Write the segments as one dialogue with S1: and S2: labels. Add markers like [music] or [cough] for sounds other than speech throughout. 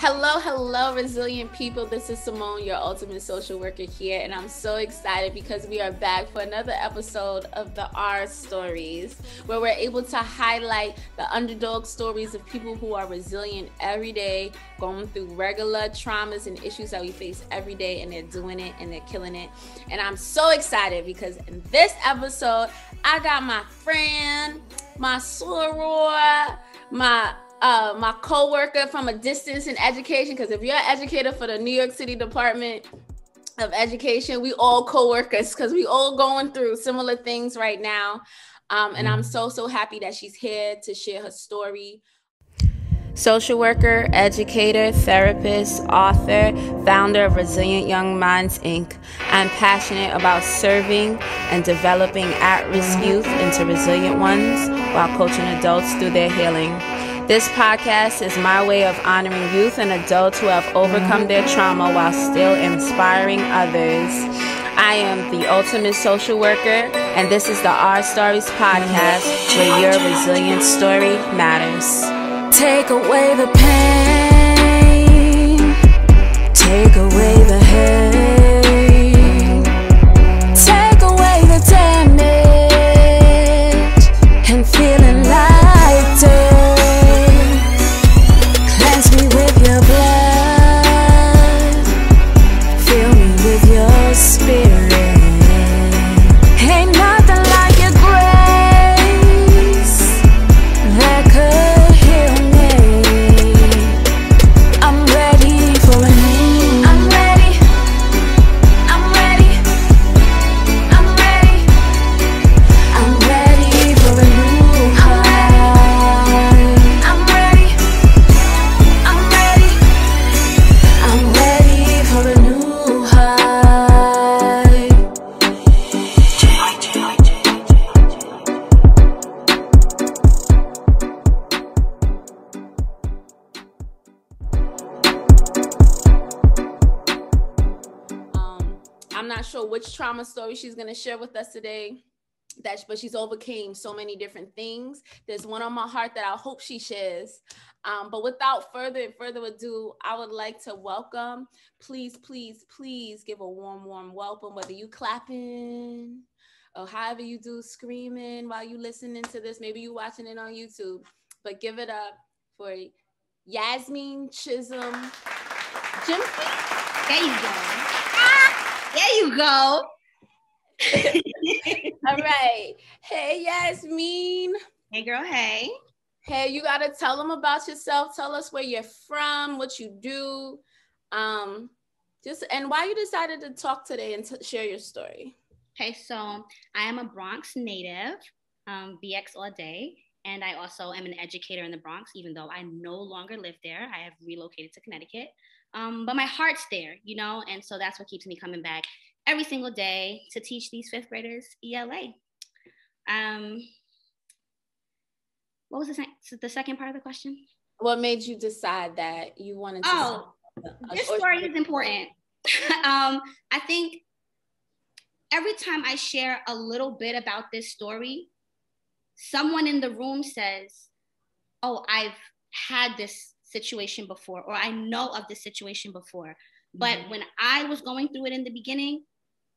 S1: Hello, hello, resilient people. This is Simone, your ultimate social worker here, and I'm so excited because we are back for another episode of the R Stories, where we're able to highlight the underdog stories of people who are resilient every day, going through regular traumas and issues that we face every day, and they're doing it and they're killing it. And I'm so excited because in this episode, I got my friend, my soror, my uh, my co-worker from a distance in education because if you're an educator for the new york city department of education we all co-workers because we all going through similar things right now um, and i'm so so happy that she's here to share her story social worker, educator, therapist, author, founder of Resilient Young Minds Inc. I'm passionate about serving and developing at risk youth into resilient ones while coaching adults through their healing. This podcast is my way of honoring youth and adults who have overcome their trauma while still inspiring others. I am the ultimate social worker, and this is the R Stories podcast where your resilient story matters.
S2: Take away the pain, take away the hate,
S1: trauma story she's going to share with us today. That, but she's overcame so many different things. There's one on my heart that I hope she shares. Um, but without further further ado, I would like to welcome. Please, please, please give a warm, warm welcome. Whether you clapping or however you do, screaming while you listening to this. Maybe you watching it on YouTube. But give it up for Yasmeen Chisolm. Jim
S3: There you go. There you go. [laughs]
S1: All right. Hey, Yasmeen.
S3: Hey, girl. Hey.
S1: Hey, you got to tell them about yourself. Tell us where you're from, what you do. Um, just and why you decided to talk today and t- share your story.
S3: Okay, so I am a Bronx native, um, BX all day, and I also am an educator in the Bronx, even though I no longer live there. I have relocated to Connecticut, um, but my heart's there, you know, and so that's what keeps me coming back every single day to teach these fifth graders ELA. Um, what was the, sec- the second part of the question?
S1: What made you decide that you wanted to?
S3: Oh, this story is important. [laughs] um, I think every time I share a little bit about this story, someone in the room says, Oh, I've had this situation before, or I know of this situation before. But
S1: Mhm.
S3: when I was going through it in the beginning,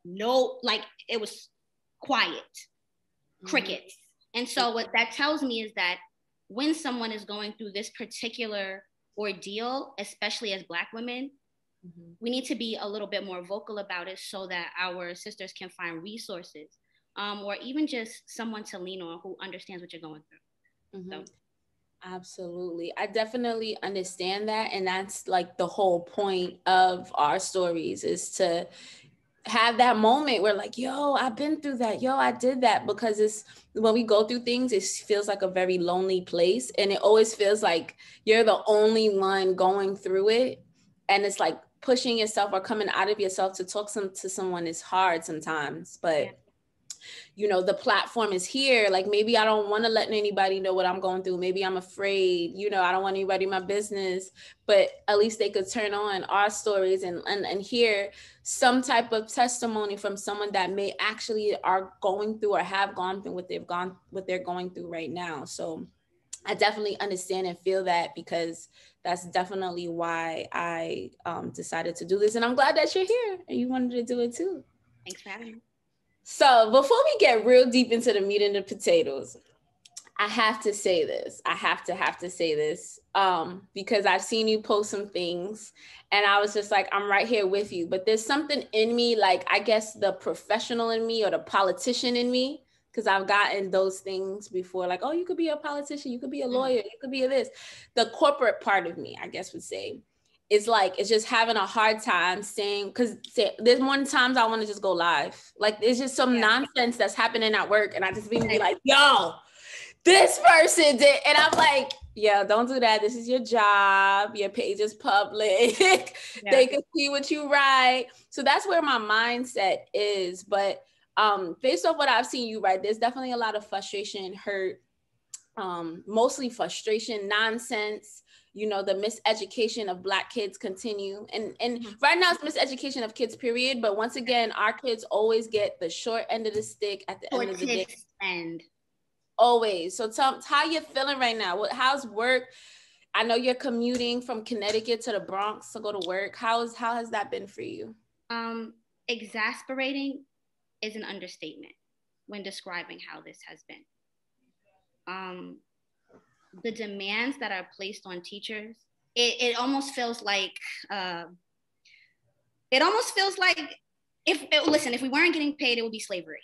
S3: no, like it was quiet, crickets. And so, what that tells me is that when someone is going through this particular ordeal, especially as Black women,
S1: Mhm.
S3: we need to be a little bit more vocal about it so that our sisters can find resources um, or even just someone to lean on who understands what you're going through.
S1: Mhm. Absolutely. I definitely understand that. And that's like the whole point of our stories is to have that moment where like, yo, I've been through that. Yo, I did that because it's when we go through things, it feels like a very lonely place. And it always feels like you're the only one going through it. And it's like pushing yourself or coming out of yourself to talk some to someone is hard sometimes. But. You know the platform is here like maybe i don't want to let anybody know what i'm going through maybe i'm afraid you know i don't want anybody in my business but at least they could turn on R Stories and and, and hear some type of testimony from someone that may actually are going through or have gone through what they've gone what they're going through right now so i definitely understand and feel that because that's definitely why I um, decided to do this. And I'm glad that you're here and you wanted to do it too.
S3: Thanks for having me.
S1: So before we get real deep into the meat and the potatoes, I have to say this. I have to have to say this um, because I've seen you post some things, and I was just like, I'm right here with you. But there's something in me, like I guess the professional in me or the politician in me, because I've gotten those things before. Like, oh, you could be a politician, you could be a lawyer, you could be a this. The corporate part of me, I guess, would say, is like it's just having a hard time saying because there's one times I want to just go live. Like it's just some yeah. nonsense that's happening at work, and I just be like, yo this person did. And I'm like, yeah, don't do that. This is your job. Your page is public. [laughs] Yeah. they can see what you write. So that's where my mindset is. But um, based off what I've seen you write, there's definitely a lot of frustration, hurt, um, mostly frustration, nonsense. You know, the miseducation of black kids continue. And and mm-hmm. right now it's miseducation of kids, period. But once again, our kids always get the short end of the stick at the short end of the day.
S3: End
S1: always. So tell how you feeling right now. What how's work? I know you're commuting from Connecticut to the Bronx to go to work. How's how has that been for you?
S3: Um, exasperating is an understatement when describing how this has been. Um, the demands that are placed on teachers, it, it almost feels like uh, it almost feels like if listen, if we weren't getting paid, it would be slavery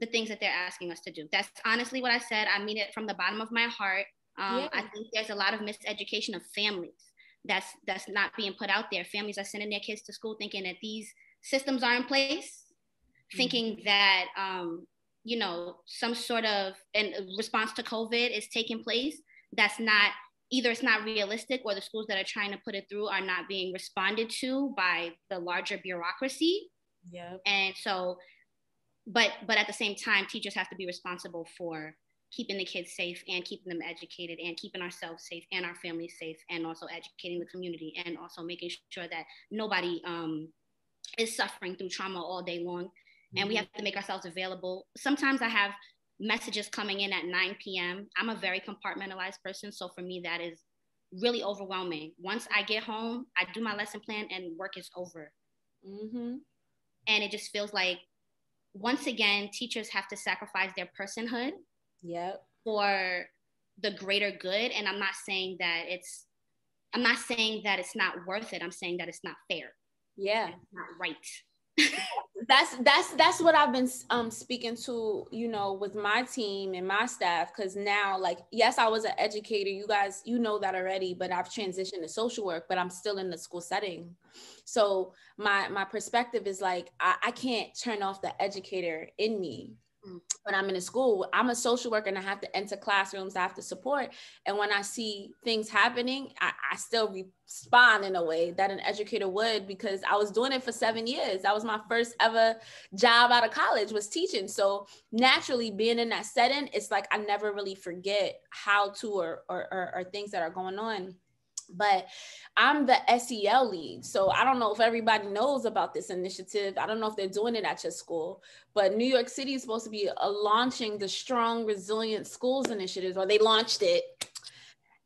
S3: the things that they're asking us to do. That's honestly what I said. I mean it from the bottom of my heart. Um, yeah. I think there's a lot of miseducation of families that's that's not being put out there. Families are sending their kids to school thinking that these systems are in place, mm-hmm. thinking that um, you know some sort of in response to COVID is taking place. That's not either it's not realistic or the schools that are trying to put it through are not being responded to by the larger bureaucracy.
S1: Yeah.
S3: And so but but at the same time teachers have to be responsible for keeping the kids safe and keeping them educated and keeping ourselves safe and our families safe and also educating the community and also making sure that nobody um, is suffering through trauma all day long mm-hmm. and we mm-hmm. have to make ourselves available sometimes i have messages coming in at 9 p.m i'm a very compartmentalized person so for me that is really overwhelming once i get home i do my lesson plan and work is over mm-hmm. and it just feels like once again, teachers have to sacrifice their personhood
S1: yep.
S3: for the greater good. And I'm not saying that it's, I'm not saying that it's not worth it. I'm saying that it's not fair.
S1: Yeah.
S3: It's not right [laughs]
S1: that's that's that's what I've been um speaking to, you know, with my team and my staff cuz now like yes, I was an educator. You guys you know that already, but I've transitioned to social work, but I'm still in the school setting. So my my perspective is like I, I can't turn off the educator in me when I'm in a school, I'm a social worker and I have to enter classrooms, I have to support. And when I see things happening, I, I, still respond in a way that an educator would because I was doing it for seven years. That was my first ever job out of college was teaching. So naturally being in that setting, it's like I never really forget how to or, or, or, or things that are going on but I'm the SEL lead. So I don't know if everybody knows about this initiative. I don't know if they're doing it at your school, but New York City is supposed to be uh, launching the Strong Resilient Schools initiative, or they launched it.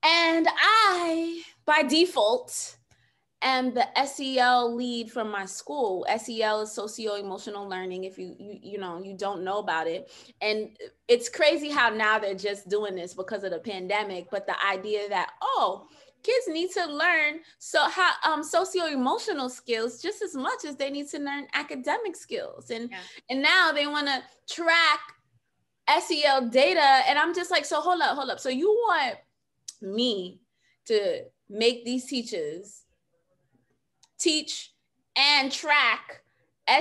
S1: And I, by default, am the SEL lead from my school. SEL is socio emotional learning. If you, you you know you don't know about it, and it's crazy how now they're just doing this because of the pandemic. But the idea that oh kids need to learn so how um socio-emotional skills just as much as they need to learn academic skills and yeah. and now they want to track SEL data and I'm just like so hold up hold up so you want me to make these teachers teach and track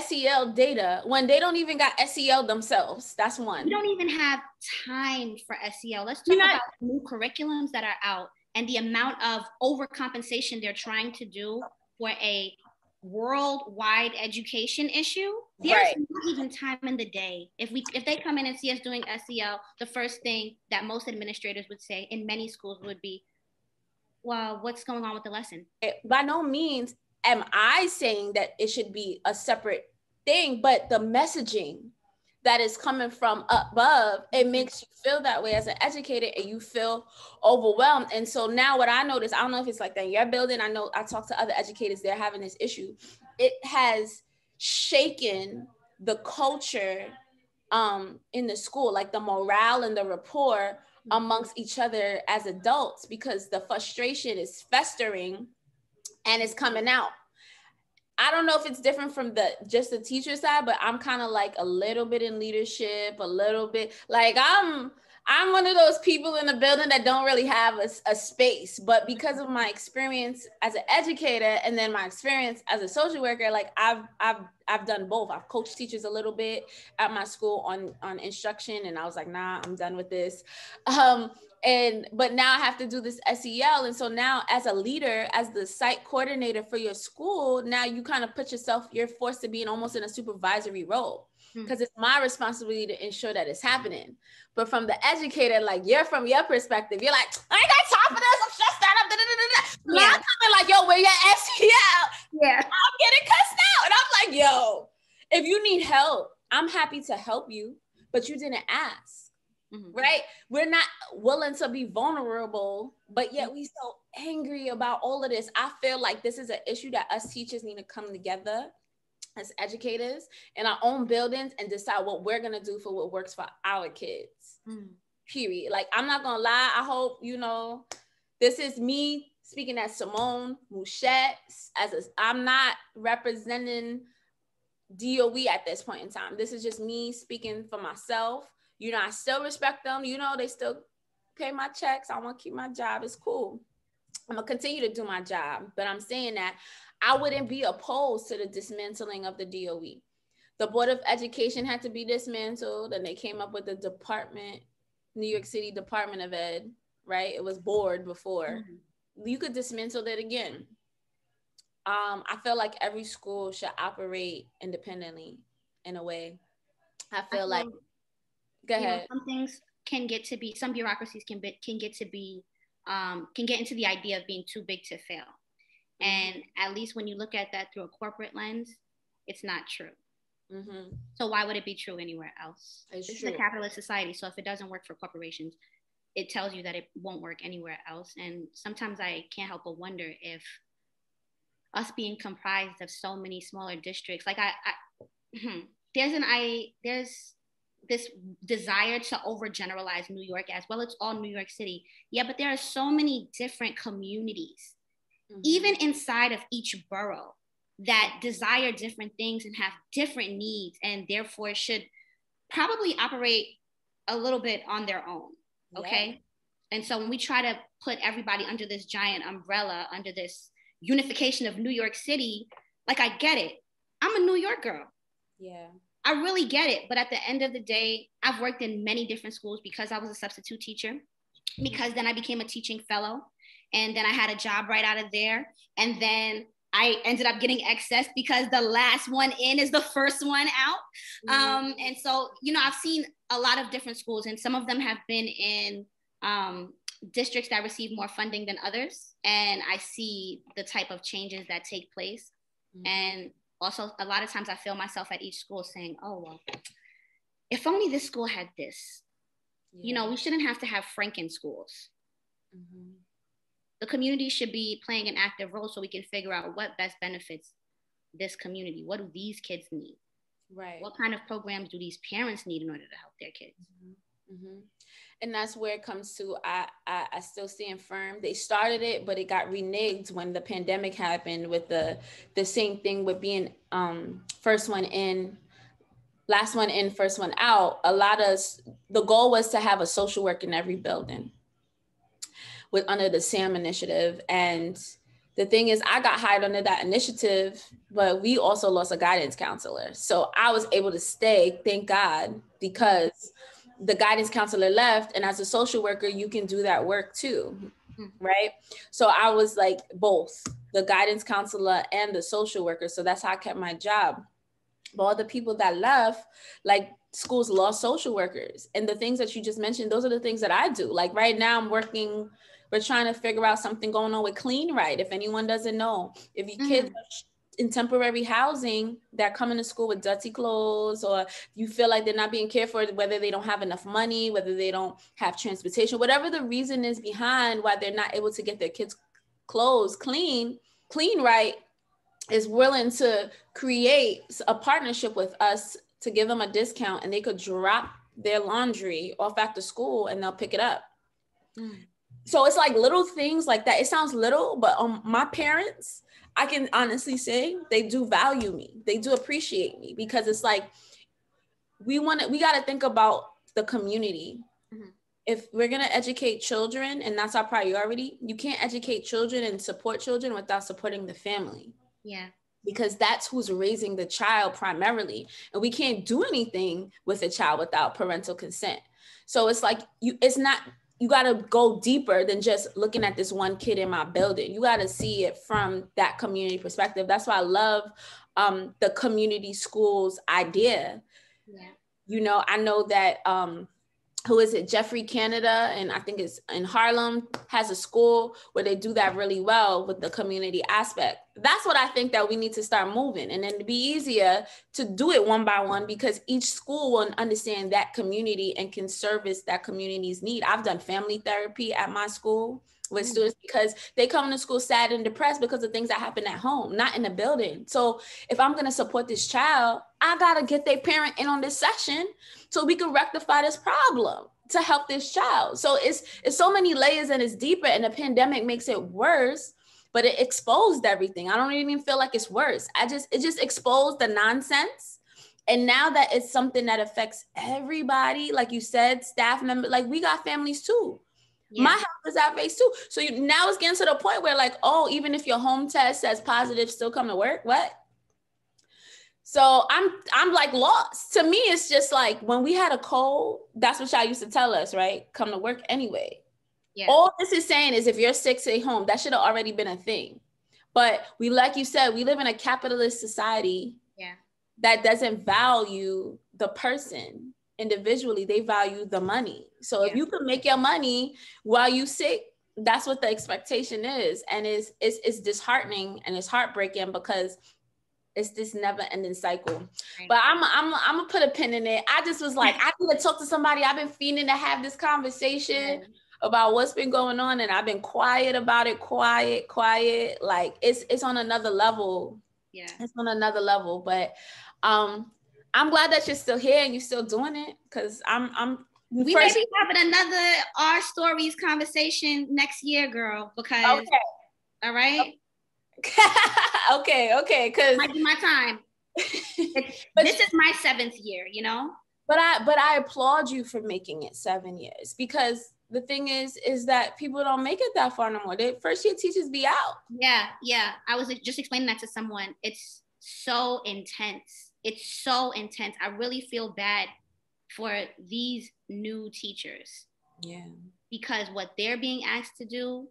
S1: SEL data when they don't even got SEL themselves. That's one.
S3: We don't even have time for SEL. Let's talk not, about new curriculums that are out and the amount of overcompensation they're trying to do for a worldwide education issue there's right. not even time in the day if we if they come in and see us doing sel the first thing that most administrators would say in many schools would be well what's going on with the lesson
S1: by no means am i saying that it should be a separate thing but the messaging that is coming from above, it makes you feel that way as an educator and you feel overwhelmed. And so now what I notice, I don't know if it's like that in your building. I know I talk to other educators, they're having this issue. It has shaken the culture um, in the school, like the morale and the rapport amongst each other as adults because the frustration is festering and it's coming out. I don't know if it's different from the just the teacher side, but I'm kind of like a little bit in leadership, a little bit like I'm I'm one of those people in the building that don't really have a, a, space, but because of my experience as an educator and then my experience as a social worker, like I've I've I've done both. I've coached teachers a little bit at my school on on instruction, and I was like, nah, I'm done with this. Um, and but now I have to do this SEL. And so now as a leader, as the site coordinator for your school, now you kind of put yourself, you're forced to be in almost in a supervisory role because hmm. it's my responsibility to ensure that it's happening. But from the educator, like you're from your perspective, you're like, I ain't got time for this. I'm stressed out. I'm da, da, da, da. Yeah. I'm coming like, yo, where your SEL?
S3: Yeah.
S1: I'm getting cussed out. And I'm like, yo, if you need help, I'm happy to help you, but you didn't ask. Mm-hmm. Right? We're not willing to be vulnerable, but yet we so angry about all of this. I feel like this is an issue that us teachers need to come together as educators in our own buildings and decide what we're gonna do for what works for our kids. Mm. Period. Like I'm not gonna lie. I hope you know this is me speaking as Simone Muschett. As a, I'm not representing DOE at this point in time. This is just me speaking for myself you know, I still respect them. You know, they still pay my checks. I want to keep my job. It's cool. I'm gonna continue to do my job, but I'm saying that I wouldn't be opposed to the dismantling of the DOE. The Board of Education had to be dismantled, and they came up with the department, New York City Department of Ed, right? It was board before. Mm-hmm. You could dismantle it again. Um, I feel like every school should operate independently in a way. I feel I like Go ahead.
S3: Know, some things can get to be some bureaucracies can be, can get to be um, can get into the idea of being too big to fail. Mm-hmm. And at least when you look at that through a corporate lens, it's not true. Mm-hmm. So why would it be true anywhere else? It's this true. is a capitalist society. So if it doesn't work for corporations, it tells you that it won't work anywhere else. And sometimes I can't help but wonder if us being comprised of so many smaller districts, like I, I [clears throat] there's an I there's this desire to overgeneralize New York as well. It's all New York City. Yeah, but there are so many different communities, mm-hmm. even inside of each borough, that desire different things and have different needs, and therefore should probably operate a little bit on their own. Okay. Yeah. And so when we try to put everybody under this giant umbrella, under this unification of New York City, like I get it. I'm a New York girl.
S1: Yeah.
S3: I really get it. But at the end of the day, I've worked in many different schools because I was a substitute teacher, because then I became a teaching fellow. And then I had a job right out of there. And then I ended up getting excess because the last one in is the first one out. Mm-hmm. Um, and so, you know, I've seen a lot of different schools, and some of them have been in um, districts that receive more funding than others. And I see the type of changes that take place. Mm-hmm. And also a lot of times I feel myself at each school saying, oh, well, if only this school had this. Yeah. You know, we shouldn't have to have Franken schools. Mm-hmm. The community should be playing an active role so we can figure out what best benefits this community. What do these kids need?
S1: Right.
S3: What kind of programs do these parents need in order to help their kids?
S1: Mm-hmm. Mm-hmm. And that's where it comes to I, I, I still stand firm. They started it but it got reneged when the pandemic happened with the the same thing with being um first one in last one in first one out. A lot of the goal was to have a social work in every building with under the sam initiative. And the thing is i got hired under that initiative but we also lost a guidance counselor. So i was able to stay thank god because the guidance counselor left and as a social worker you can do that work too mm-hmm. right so i was like both the guidance counselor and the social worker so that's how i kept my job but all the people that left like schools lost social workers and the things that you just mentioned those are the things that i do like right now i'm working we're trying to figure out something going on with Clean Rite if anyone doesn't know if your mm-hmm. kids in temporary housing that come into school with dirty clothes or you feel like they're not being cared for whether they don't have enough money whether they don't have transportation whatever the reason is behind why they're not able to get their kids clothes clean Clean Rite is willing to create a partnership with us to give them a discount and they could drop their laundry off after school and they'll pick it up mm. so it's like little things like that it sounds little but um my parents I can honestly say they do value me. They do appreciate me because it's like we want to we got to think about the community. Mm-hmm. If we're going to educate children and that's our priority, you can't educate children and support children without supporting the family.
S3: Yeah.
S1: Because that's who's raising the child primarily. And we can't do anything with a child without parental consent. So it's like you it's not you got to go deeper than just looking at this one kid in my building. You got to see it from that community perspective. That's why I love um, the community schools idea. Yeah. You know, I know that um, who is it Geoffrey Canada and i think it's in harlem has a school where they do that really well with the community aspect that's what i think that we need to start moving and then to be easier to do it one by one because each school will understand that community and can service that community's need i've done family therapy at my school with mm. students because they come to school sad and depressed because of things that happen at home, not in the building. So if I'm going to support this child, I got to get their parent in on this session so we can rectify this problem to help this child. So it's it's so many layers and it's deeper and the pandemic makes it worse, but it exposed everything. I don't even feel like it's worse. I just it just exposed the nonsense. And now that it's something that affects everybody, like you said, staff member, like we got families too. Yeah. My health is at base too. So you, now it's getting to the point where, like, oh, even if your home test says positive, still come to work. What? So I'm I'm like lost. To me, it's just like when we had a cold, that's what y'all used to tell us, right? Come to work anyway. Yeah. All this is saying is if you're sick, stay home. That should have already been a thing. But we, like you said, we live in a capitalist society
S3: yeah.
S1: that doesn't value the person individually they value the money so yeah. if you can make your money while you sick that's what the expectation is and it's, it's it's disheartening and it's heartbreaking because it's this never ending cycle but I'm, I'm i'm gonna put a pin in it. I just was like i need to talk to somebody. I've been feeling to have this conversation about what's been going on and i've been quiet about it quiet quiet. Like it's it's on another level.
S3: Yeah.
S1: It's on another level. But um I'm glad that you're still here and you're still doing it because I'm I'm
S3: we first- may be having another R Stories conversation next year, girl. Because okay. all right.
S1: okay, [laughs] okay, okay, because
S3: might be my time. [laughs] but this is my seventh year, you know.
S1: But I but I applaud you for making it seven years because the thing is is that people don't make it that far no more. The first year teachers be out.
S3: Yeah, yeah. I was just explaining that to someone. It's so intense it's so intense. I really feel bad for these new teachers.
S1: Yeah.
S3: Because what they're being asked to do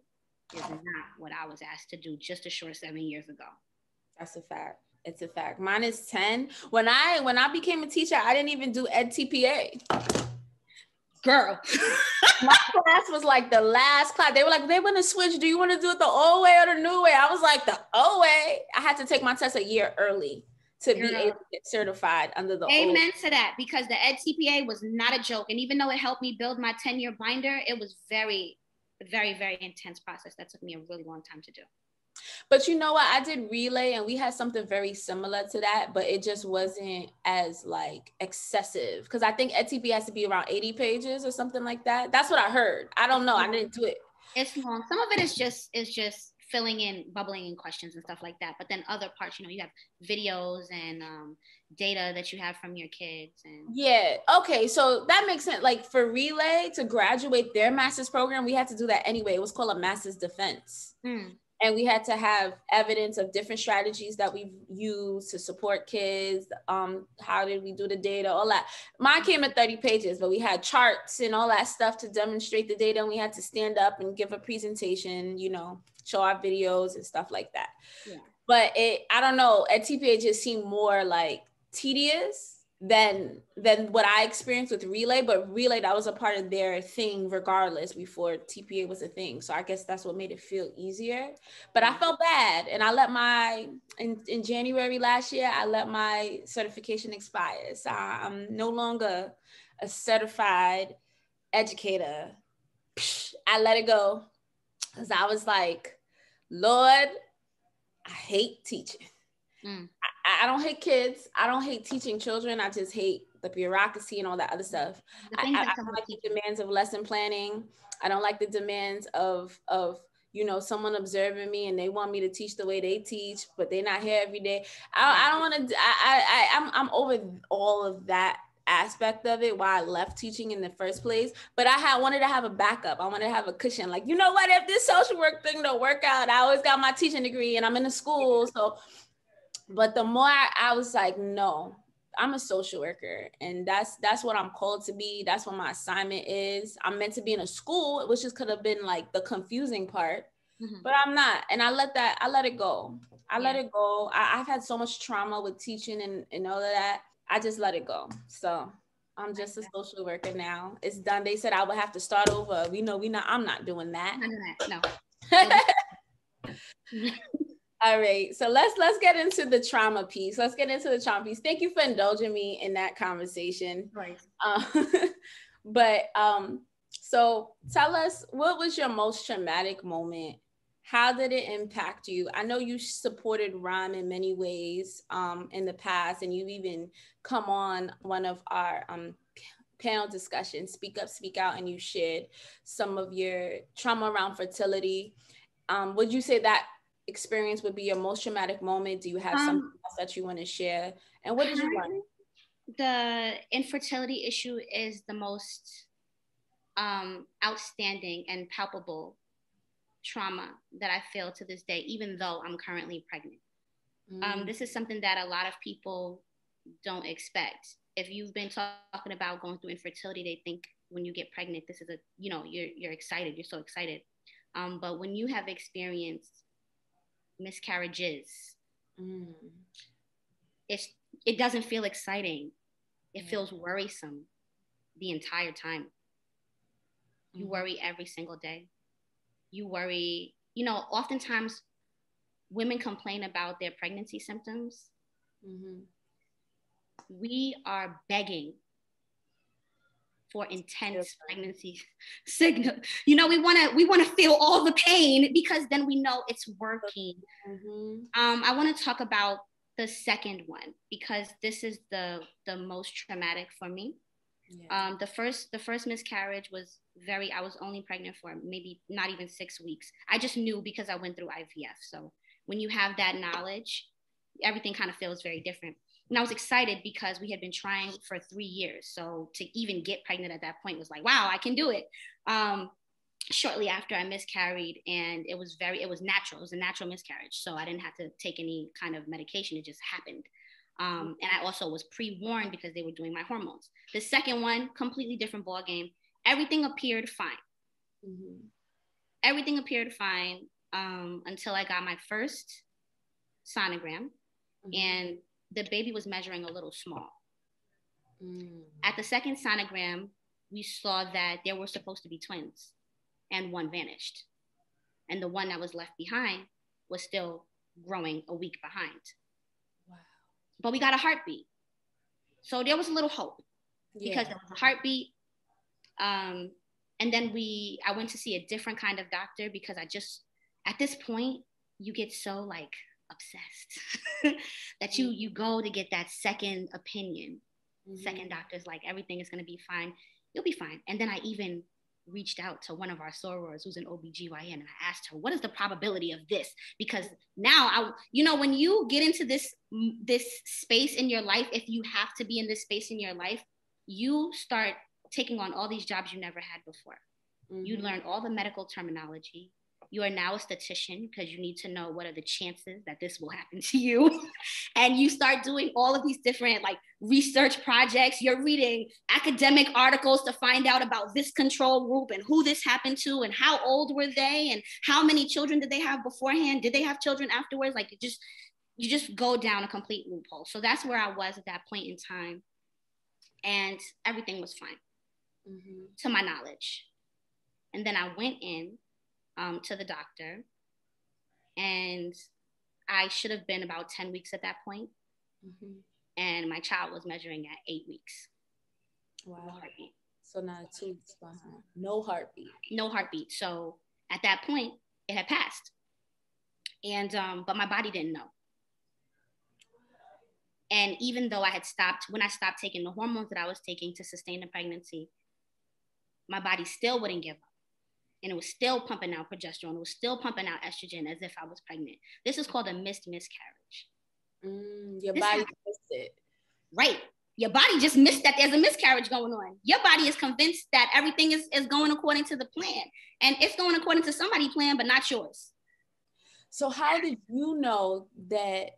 S3: is not what I was asked to do just a short seven years ago.
S1: That's a fact. It's a fact. Mine is 10. When I when I became a teacher, I didn't even do edTPA.
S3: Girl. [laughs]
S1: My class was like the last class. They were like, they want to switch. Do you want to do it the old way or the new way? I was like, the old way. I had to take my test a year early to be able to get certified under the
S3: amen old. to that because the edTPA was not a joke and even though it helped me build my 10 year binder it was very very very intense process that took me a really long time to do.
S1: But you know what? I did relay and we had something very similar to that but it just wasn't as like excessive. Because i think tpa has to be around 80 pages or something like that. That's what i heard. I don't know. I didn't do it.
S3: It's long. Some of it is just is just filling in, bubbling in questions and stuff like that. But then other parts, you know, you have videos and um, data that you have from your kids. And
S1: yeah, okay, so that makes sense. Like for Relay to graduate their master's program, we had to do that anyway. It was called a master's defense.
S3: Mm.
S1: And we had to have evidence of different strategies that we've used to support kids. Um, how did we do the data? All that. Mine came in 30 pages, but we had charts and all that stuff to demonstrate the data. And we had to stand up and give a presentation, you know, show our videos and stuff like that.
S3: Yeah.
S1: But it, I don't know, edTPA just seemed more like tedious than than what I experienced with relay, but relay that was a part of their thing regardless before TPA was a thing. So I guess that's what made it feel easier. But I felt bad and I let my in, in January last year, I let my certification expire. So I'm no longer a certified educator. I let it go because I was like, Lord, I hate teaching. Mm. I, I, don't hate kids. I don't hate teaching children. I just hate the bureaucracy and all that other stuff. I, I, I don't like the demands of lesson planning. I don't like the demands of of you know someone observing me and they want me to teach the way they teach, but they're not here every day. I, I don't want to. I, I I'm I'm over all of that aspect of it why I left teaching in the first place. But I had wanted to have a backup. I wanted to have a cushion. Like, you know what? If this social work thing don't work out, I always got my teaching degree and I'm in a school. So but the more I, I was like, no, I'm a social worker and that's that's what I'm called to be. That's what my assignment is. I'm meant to be in a school, which just could have been like the confusing part. Mm-hmm. But I'm not. And I let that, I let it go. I yeah. let it go. I, have had so much trauma with teaching and, and all of that. I just let it go. So I'm just a social worker now. It's done. They said I would have to start over. We know we not I'm not doing that. No. [laughs] All right. So let's let's get into the trauma piece. Let's get into the trauma piece. Thank you for indulging me in that conversation. Right. Um, [laughs] but um, so tell us what was your most traumatic moment? How did it impact you? I know you supported RYM in many ways um, in the past, and you've even come on one of our um, panel discussions, Speak Up, Speak Out, and you shared some of your trauma around fertility. Um, would you say that experience would be your most traumatic moment? Do you have um, something else that you want to share? And what did you learn?
S3: The infertility issue is the most um, outstanding and palpable trauma that I feel to this day, even though I'm currently pregnant. Um, mm. Um, this is something that a lot of people don't expect. If you've been talking about going through infertility, they think when you get pregnant, this is a, you know, you're, you're excited, you're so excited. Um, but when you have experienced miscarriages. Mm. It's it doesn't feel exciting. It mm. feels worrisome the entire time. You mm. worry every single day. You worry, you know, oftentimes women complain about their pregnancy symptoms. Mm-hmm. We are begging for intense pregnancy [laughs] signal. You know, we want to we want to feel all the pain because then we know it's working. Mm-hmm. Um, I want to talk about the second one because this is the the most traumatic for me. Yeah. Um, the first the first miscarriage was very. I was only pregnant for maybe not even six weeks. I just knew because I went through IVF. So when you have that knowledge, everything kind of feels very different and I was excited because we had been trying for three years. So to even get pregnant at that point was like, wow, I can do it. Um, shortly after I miscarried, and it was very, it was natural. It was a natural miscarriage, so I didn't have to take any kind of medication. It just happened. Um, and I also was pre-warned because they were doing my hormones. The second one, completely different ball game. Everything appeared fine. Mm-hmm. Everything appeared fine um, until I got my first sonogram, mm-hmm. and the baby was measuring a little small. Mm. At the second sonogram, we saw that there were supposed to be twins, and one vanished. And the one that was left behind was still growing a week behind. But we got a heartbeat. So there was a little hope yeah. because there was a heartbeat. Um, and then we, I went to see a different kind of doctor because I just, at this point, you get so like obsessed [laughs] that you you go to get that second opinion mm-hmm. second doctor's like everything is going to be fine you'll be fine and then i even reached out to one of our sorors who's an OBGYN and I asked her what is the probability of this? Because now I you know when you get into this this space in your life if you have to be in this space in your life you start taking on all these jobs you never had before. Mm-hmm. you learn all the medical terminology you are now a statistician because you need to know what are the chances that this will happen to you. [laughs] and you start doing all of these different like research projects. You're reading academic articles to find out about this control group and who this happened to and how old were they and how many children did they have beforehand? Did they have children afterwards? Like it just you just go down a complete loophole. So that's where I was at that point in time. and everything was fine
S1: Mhm.
S3: to my knowledge. And then I went in um, to the doctor, and I should have been about 10 weeks at that point,
S1: Mhm.
S3: and my child was measuring at eight weeks.
S1: Wow. So now two weeks behind. No heartbeat.
S3: No heartbeat. So at that point, it had passed. And, um, but my body didn't know. And even though I had stopped, when I stopped taking the hormones that I was taking to sustain the pregnancy, my body still wouldn't give up. And it was still pumping out progesterone. It was still pumping out estrogen as if I was pregnant. This is called a missed miscarriage.
S1: Mm, your
S3: This
S1: body
S3: happened.
S1: missed it.
S3: Right. Your body just missed that there's a miscarriage going on. Your body is convinced that everything is, is going according to the plan. And it's going according to somebody's plan, but not yours.
S1: So how did you know that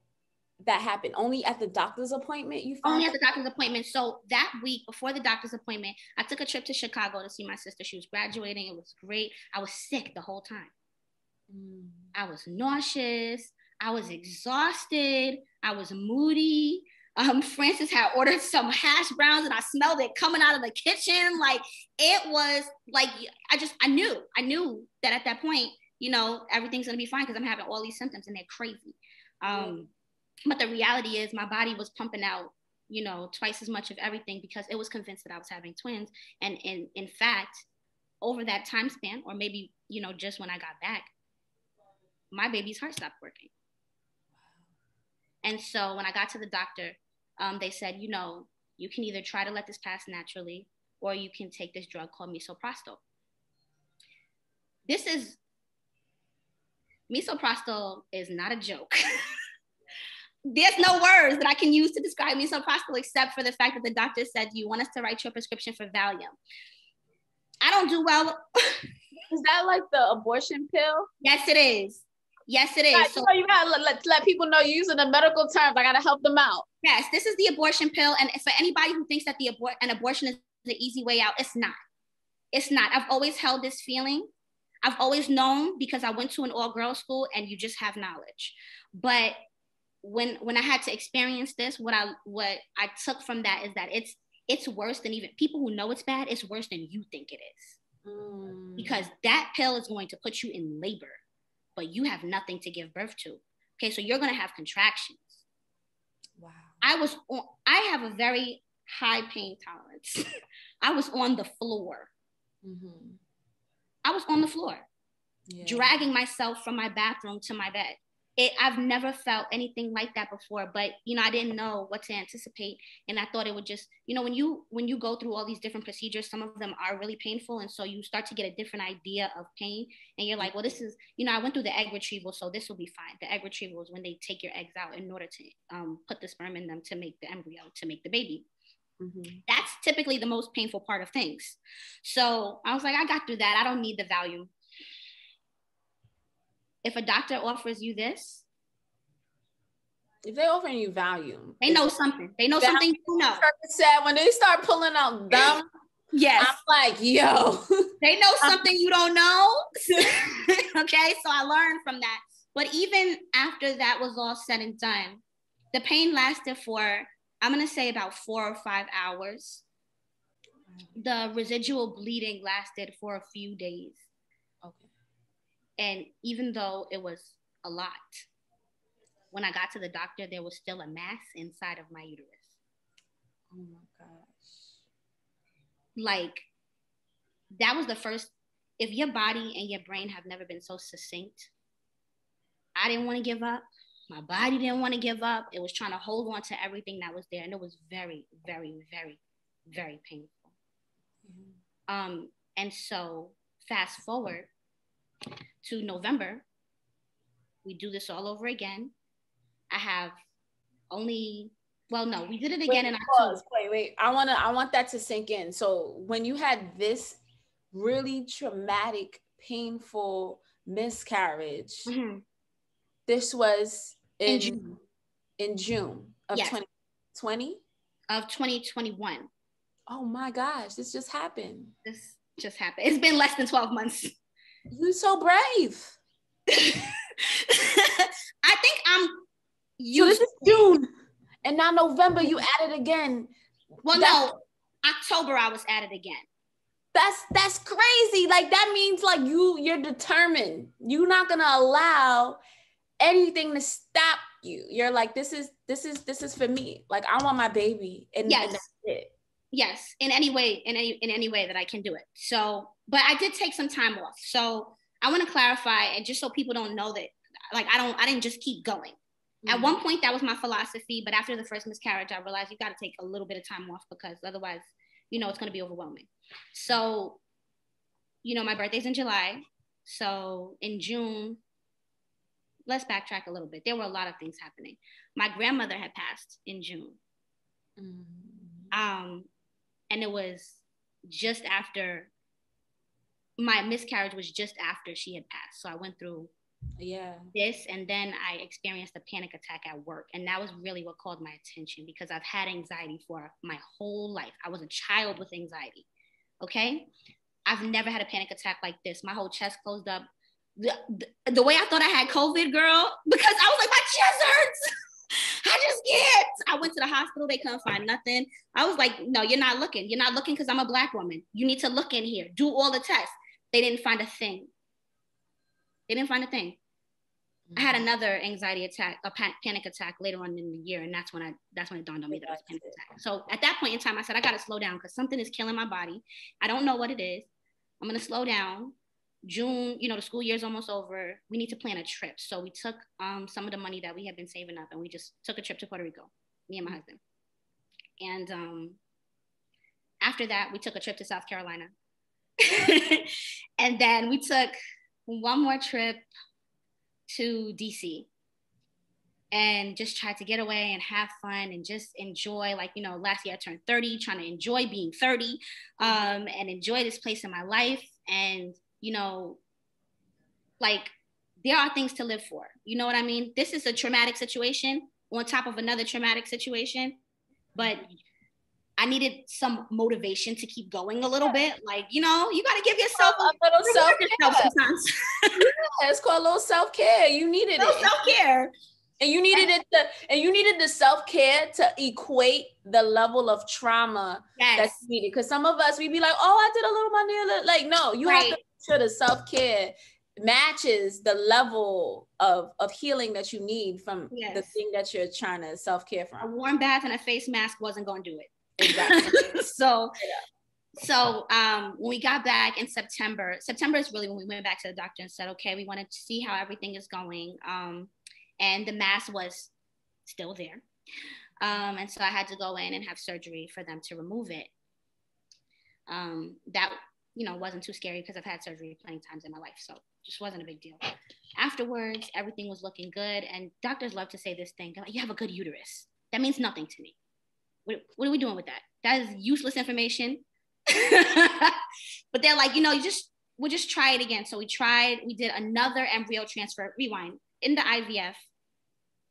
S1: that happened? Only at the doctor's appointment you found
S3: Only at the doctor's appointment. So that week before the doctor's appointment, I took a trip to Chicago to see my sister. She was graduating. It was great. I was sick the whole time.
S1: Mm.
S3: I was nauseous. I was exhausted. I was moody. Um, [laughs] Francis had ordered some hash browns and I smelled it coming out of the kitchen. Like it was like I just I knew I knew that at that point, you know, everything's gonna be fine because I'm having all these symptoms and they're crazy. Um, but the reality is my body was pumping out, you know, twice as much of everything because it was convinced that I was having twins. And in in fact, over that time span, or maybe you know, just when I got back, my baby's heart stopped working. And so when I got to the doctor, um, they said, you know, you can either try to let this pass naturally or you can take this drug called misoprostol. This is, misoprostol is not a joke. [laughs] There's no words that I can use to describe misoprostol except for the fact that the doctor said, you want us to write your prescription for Valium. I don't do well. [laughs]
S1: Is that like the abortion pill?
S3: yes, it is. Yes, it
S1: is.
S3: Is. So
S1: you, you gotta let, let, let people know you're using the medical terms. I gotta help them out.
S3: Yes, this is the abortion pill. And for anybody who thinks that the abort an abortion is the easy way out, it's not. It's not. I've always held this feeling. I've always known because I went to an all-girls school and you just have knowledge. But when when I had to experience this, what I what I took from that is that it's it's worse than even people who know it's bad, it's worse than you think it is.
S1: Mm.
S3: Because that pill is going to put you in labor, but you have nothing to give birth to. Okay, so you're gonna have contractions.
S1: wow.
S3: I was on, I have a very high pain tolerance. [laughs] I was on the floor.
S1: Mhm.
S3: I was on the floor,
S1: Yeah.
S3: dragging myself from my bathroom to my bed. It, I've never felt anything like that before, but you know, I didn't know what to anticipate, and I thought it would just, you know, when you when you go through all these different procedures, some of them are really painful, and so you start to get a different idea of pain, and you're like, well, this is, you know, I went through the egg retrieval, so this will be fine. The egg retrieval is when they take your eggs out in order to um, put the sperm in them to make the embryo to make the baby.
S1: Mhm.
S3: that's typically the most painful part of things. So I was like, I got through that. I don't need the Valium. If a doctor offers you this,
S1: If they're offering you Valium,
S3: they know something. They know something you know.
S1: Said when they start pulling out [laughs] them,
S3: Yes,
S1: I'm like, yo.
S3: they know [laughs] something you don't know. [laughs] okay, so I learned from that. But even after that was all said and done, the pain lasted for, I'm gonna say about four or five hours. The residual bleeding lasted for a few days. And even though it was a lot, when I got to the doctor, there was still a mass inside of my uterus.
S1: Oh my gosh.
S3: Like, that was the first, if your body and your brain have never been so succinct, I didn't want to give up. My body didn't want to give up. It was trying to hold on to everything that was there. And it was very, very, very, very painful. Um, and so, fast forward to November, we do this all over again. I have only, well, no, we did it again in October.
S1: pause, wait, wait. I wanna I want that to sink in. So when you had this really traumatic, painful miscarriage,
S3: Mhm.
S1: this was in
S3: In June
S1: in June of
S3: Yes.
S1: 2020.
S3: of 2021.
S1: Oh my gosh, this just happened.
S3: This just happened. It's been less than 12 months.
S1: You so brave. [laughs]
S3: I think I'm
S1: So this is June. And now November, you added again.
S3: well, no, October, I was at it again.
S1: That's that's crazy. Like that means like you you're determined. You're not gonna allow anything to stop you. You're like, this is this is this is for me. Like I want my baby. And,
S3: Yes.
S1: and that's it.
S3: Yes in any way in any in any way that i can do it. So but i did take some time off. So i want to clarify and just so people don't know that like i don't i didn't just keep going. At one point that was my philosophy but after the first miscarriage i realized you got to take a little bit of time off because otherwise you know it's going to be overwhelming. So you know my birthday's in july. So in june let's backtrack a little bit. There were a lot of things happening. My grandmother had passed in june.
S1: Mhm.
S3: um, and it was just after my miscarriage was just after she had passed. So I went through
S1: Yeah.
S3: this and then I experienced a panic attack at work. And that was really what called my attention because I've had anxiety for my whole life. I was a child with anxiety. Okay. I've never had a panic attack like this. My whole chest closed up. The, the, the way I thought I had COVID, girl, because I was like, my chest hurts. [laughs] I just can't. I went to the hospital. They couldn't find nothing. I was like, no, you're not looking. You're not looking because I'm a black woman. You need to look in here. Do all the tests. They didn't find a thing. They didn't find a thing. I had mm-hmm. another anxiety attack, a pa- panic attack later on in the year, and that's when I that's when it dawned on me that it was a panic attack. So at that point in time, I said I got to slow down because something is killing my body. I don't know what it is. I'm gonna slow down. June, you know, the school year's almost over. We need to plan a trip. So we took um, some of the money that we had been saving up, and we just took a trip to Puerto Rico. Me and my husband. And um, after that, we took a trip to South Carolina. [laughs] and then we took one more trip to DC and just tried to get away and have fun and just enjoy like you know last year i turned 30 trying to enjoy being 30 um, and enjoy this place in my life and you know like there are things to live for you know what i mean this is a traumatic situation on top of another traumatic situation but i needed some motivation to keep going a little bit like you know you got to give yourself
S1: a little self care.
S3: sometimes [laughs]
S1: It's called a little self care. You needed it.
S3: self-care
S1: And you needed it to, and you needed the self care to equate the level of trauma
S3: yes
S1: you needed. Because some of us, we'd be like, "Oh, I did a little my nail." Like, no, you have to
S3: Right.
S1: Sure the self care matches the level of of healing that you need from the thing that you're trying to self care from.
S3: a warm bath and a face mask wasn't going to do it.
S1: Exactly. [laughs]
S3: so so um when we got back in september september is really when we went back to the doctor and said okay we wanted to see how everything is going. Um and the mass was still there. Um and so i had to go in and have surgery for them to remove it. Um that you know wasn't too scary because i've had surgery plenty of times in my life so just wasn't a big deal. Afterwards everything was looking good and doctors love to say this thing like you have a good uterus. That means nothing to me. What, what are we doing with that? That is useless information. [laughs] But they're like you know you just we'll just try it again. So we tried we did another embryo transfer rewind in the ivf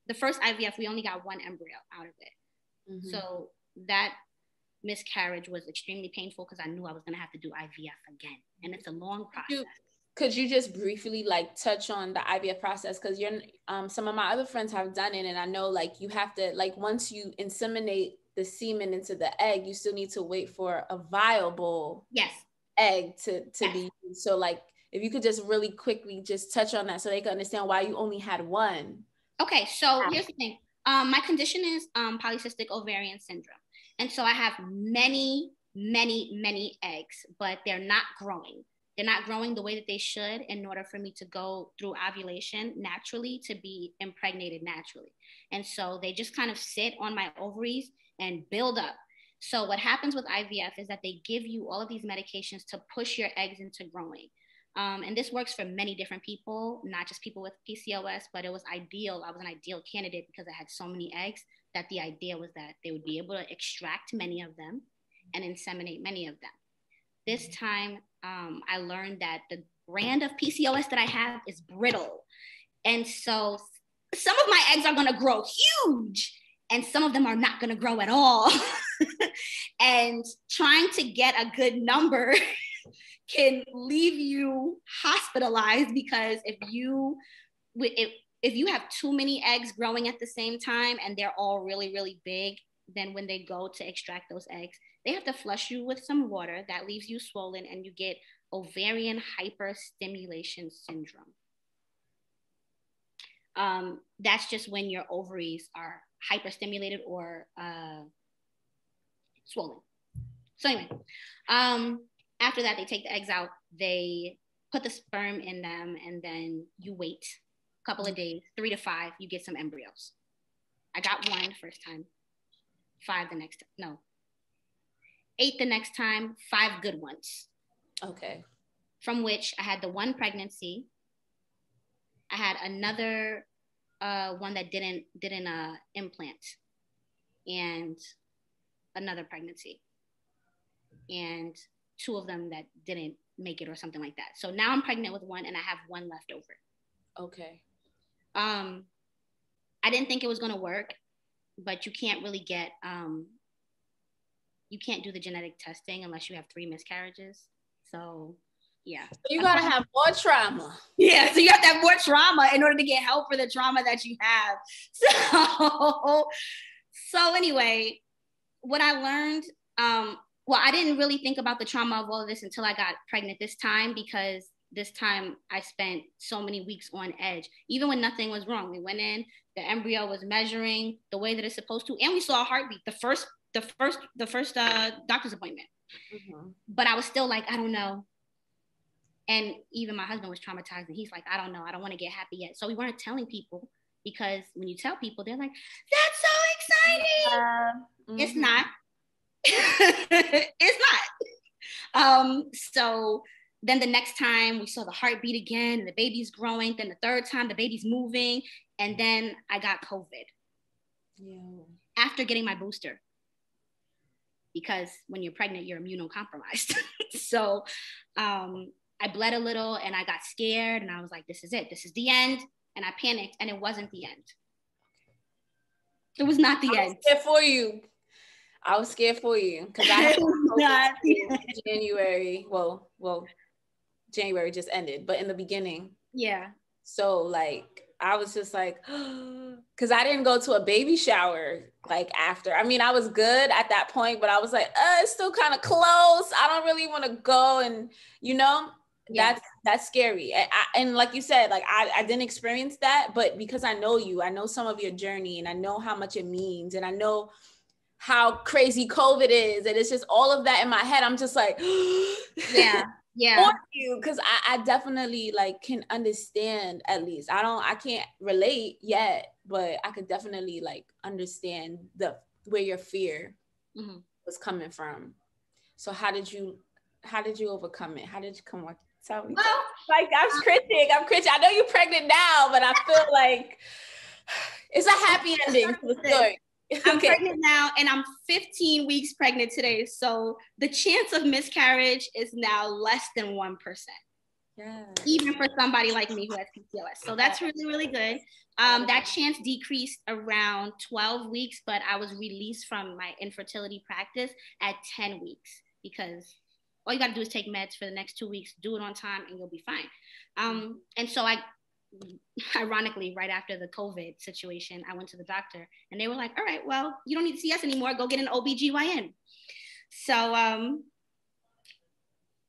S3: the first ivf we only got one embryo out of it.
S1: Mhm.
S3: so that miscarriage was extremely painful because i knew i was going to have to do ivf again and it's a long process
S1: could you just briefly like touch on the IVF process? Because you're um some of my other friends have done it, and I know like you have to like once you inseminate the semen into the egg, you still need to wait for a viable
S3: yes
S1: egg to to
S3: Yes.
S1: be. So like if you could just really quickly just touch on that so they can understand why you only had one.
S3: Okay, so here's the thing. Um, my condition is um, polycystic ovarian syndrome. And so I have many, many, many eggs, but they're not growing. They're not growing the way that they should in order for me to go through ovulation naturally to be impregnated naturally. And so they just kind of sit on my ovaries and build up. So what happens with IVF is that they give you all of these medications to push your eggs into growing. Um, and this works for many different people, not just people with PCOS, but it was ideal. I was an ideal candidate because I had so many eggs that the idea was that they would be able to extract many of them and inseminate many of them. This time, um, I learned that the brand of PCOS that I have is brittle. And so some of my eggs are going to grow huge and some of them are not going to grow at all. [laughs] and trying to get a good number [laughs] can leave you hospitalized because if you if, if you have too many eggs growing at the same time and they're all really really big then when they go to extract those eggs, they have to flush you with some water that leaves you swollen and you get ovarian hyperstimulation syndrome. Um, that's just when your ovaries are hyperstimulated or uh, swollen. So anyway, um, after that, they take the eggs out, they put the sperm in them, and then you wait a couple of days, three to five, you get some embryos. I got one first time, five the next, no, eight the next time, five good ones.
S1: Okay.
S3: From which I had the one pregnancy. I had another uh, one that didn't didn't uh, implant, and another pregnancy, and two of them that didn't make it or something like that. So now I'm pregnant with one, and I have one left over.
S1: Okay.
S3: Um, I didn't think it was gonna work, but you can't really get um, you can't do the genetic testing unless you have three miscarriages. So yeah.
S1: You gotta have more trauma.
S3: Yeah, so you have to have more trauma in order to get help for the trauma that you have. [laughs] So, so anyway, what I learned, um, well, I didn't really think about the trauma of all of this until I got pregnant this time because this time I spent so many weeks on edge, even when nothing was wrong. We went in, the embryo was measuring the way that it's supposed to, and we saw a heartbeat. The first, the first, the first uh, doctor's appointment.
S1: Mm-hmm.
S3: But I was still like, I don't know. And even my husband was traumatized, and he's like, I don't know, I don't want to get happy yet. So we weren't telling people because when you tell people, they're like, that's so exciting. It's
S1: Mhm.
S3: not. [laughs] it's not. Um, so then the next time we saw the heartbeat again and the baby's growing. Then the third time the baby's moving. And then I got COVID
S1: Yeah.
S3: after getting my booster. Because when you're pregnant, you're immunocompromised. [laughs] so um, I bled a little and I got scared and I was like, this is it. This is the end. And I panicked and it wasn't the end. It was not the end.
S1: I was
S3: end.
S1: scared for you. I was scared for you because I had [laughs]
S3: Not the
S1: in January. Well, well, January just ended, but in the beginning,
S3: Yeah.
S1: so like I was just like, [gasps] because I didn't go to a baby shower like after. I mean, I was good at that point, but I was like, uh, it's still kind of close. I don't really want to go, and you know,
S3: Yeah.
S1: that's that's scary. And, I, and like you said, like I, I didn't experience that, but because I know you, I know some of your journey, and I know how much it means, and I know how crazy COVID is, and it's just all of that in my head. I'm just like, [gasps]
S3: Yeah. Yeah.
S1: for you because I, I definitely like can understand at least. I don't i can't relate yet but i could definitely like understand the where your fear
S3: Mhm.
S1: was coming from. So how did you how did you overcome it? How did you come on tell me.
S3: Well,
S1: like i'm cringing i'm cringing i know you're pregnant now but i feel like [sighs] it's a happy ending to the story
S3: I'm pregnant now and I'm 15 weeks pregnant today. So the chance of miscarriage is now less than 1%,
S1: yeah.
S3: even for somebody like me who has PCOS. So that's really, really good. Um, that chance decreased around 12 weeks, but I was released from my infertility practice at 10 weeks because all you got to do is take meds for the next two weeks, do it on time, and you'll be fine. Um, and so I, ironically, right after the COVID situation, I went to the doctor and they were like, all right, well, you don't need to see us anymore. Go get an OBGYN. So um,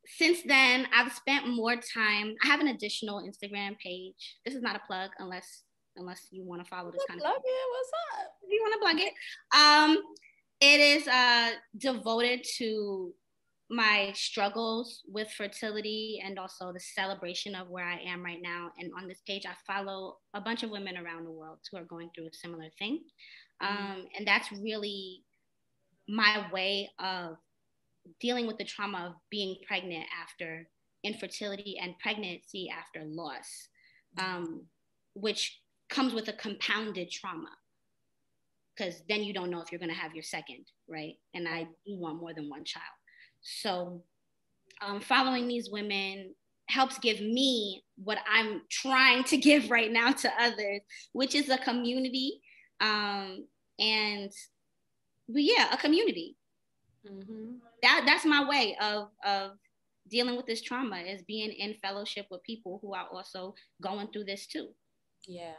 S3: since then, I've spent more time. I have an additional Instagram page. This is not a plug unless unless you want to follow this kind of
S1: Love it. What's up?
S3: if you want to plug it. Um, it is uh, devoted to my struggles with fertility and also the celebration of where I am right now. And on this page, I follow a bunch of women around the world who are going through a similar thing. Um, and that's really my way of dealing with the trauma of being pregnant after infertility and pregnancy after loss, um, which comes with a compounded trauma because then you don't know if you're going to have your second, right? And I do want more than one child. So, um, following these women helps give me what I'm trying to give right now to others, which is a community. Um, and but yeah, a community.
S1: Mm-hmm.
S3: That that's my way of of dealing with this trauma is being in fellowship with people who are also going through this too.
S1: Yeah,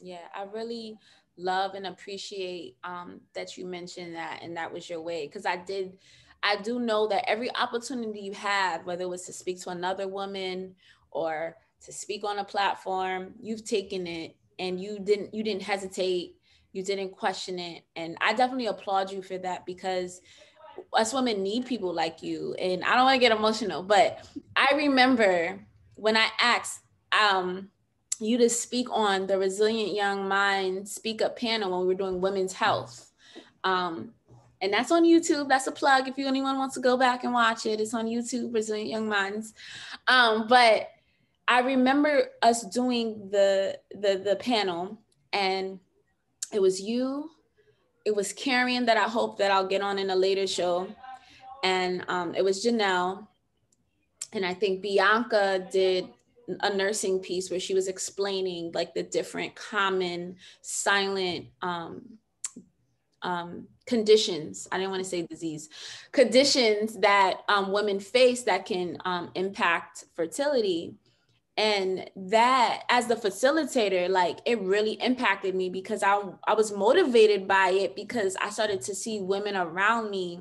S1: yeah. I really love and appreciate um, that you mentioned that and that was your way because I did I do know that every opportunity you have, whether it was to speak to another woman or to speak on a platform, you've taken it and you didn't you didn't hesitate, you didn't question it. And I definitely applaud you for that because us women need people like you. And I don't want to get emotional, but I remember when I asked um you to speak on the Resilient Young Mind Speak Up panel when we were doing women's health. Um, and that's on YouTube. That's a plug if you anyone wants to go back and watch it. It's on YouTube, Resilient Young Minds. Um, but I remember us doing the the the panel, and it was you, it was Karen that I hope that I'll get on in a later show, and um, it was Janelle, and I think Bianca did a nursing piece where she was explaining like the different common silent um, um, conditions i didn't want to say disease conditions that um, women face that can um, impact fertility. And that as the facilitator like it really impacted me because I, I was motivated by it because i started to see women around me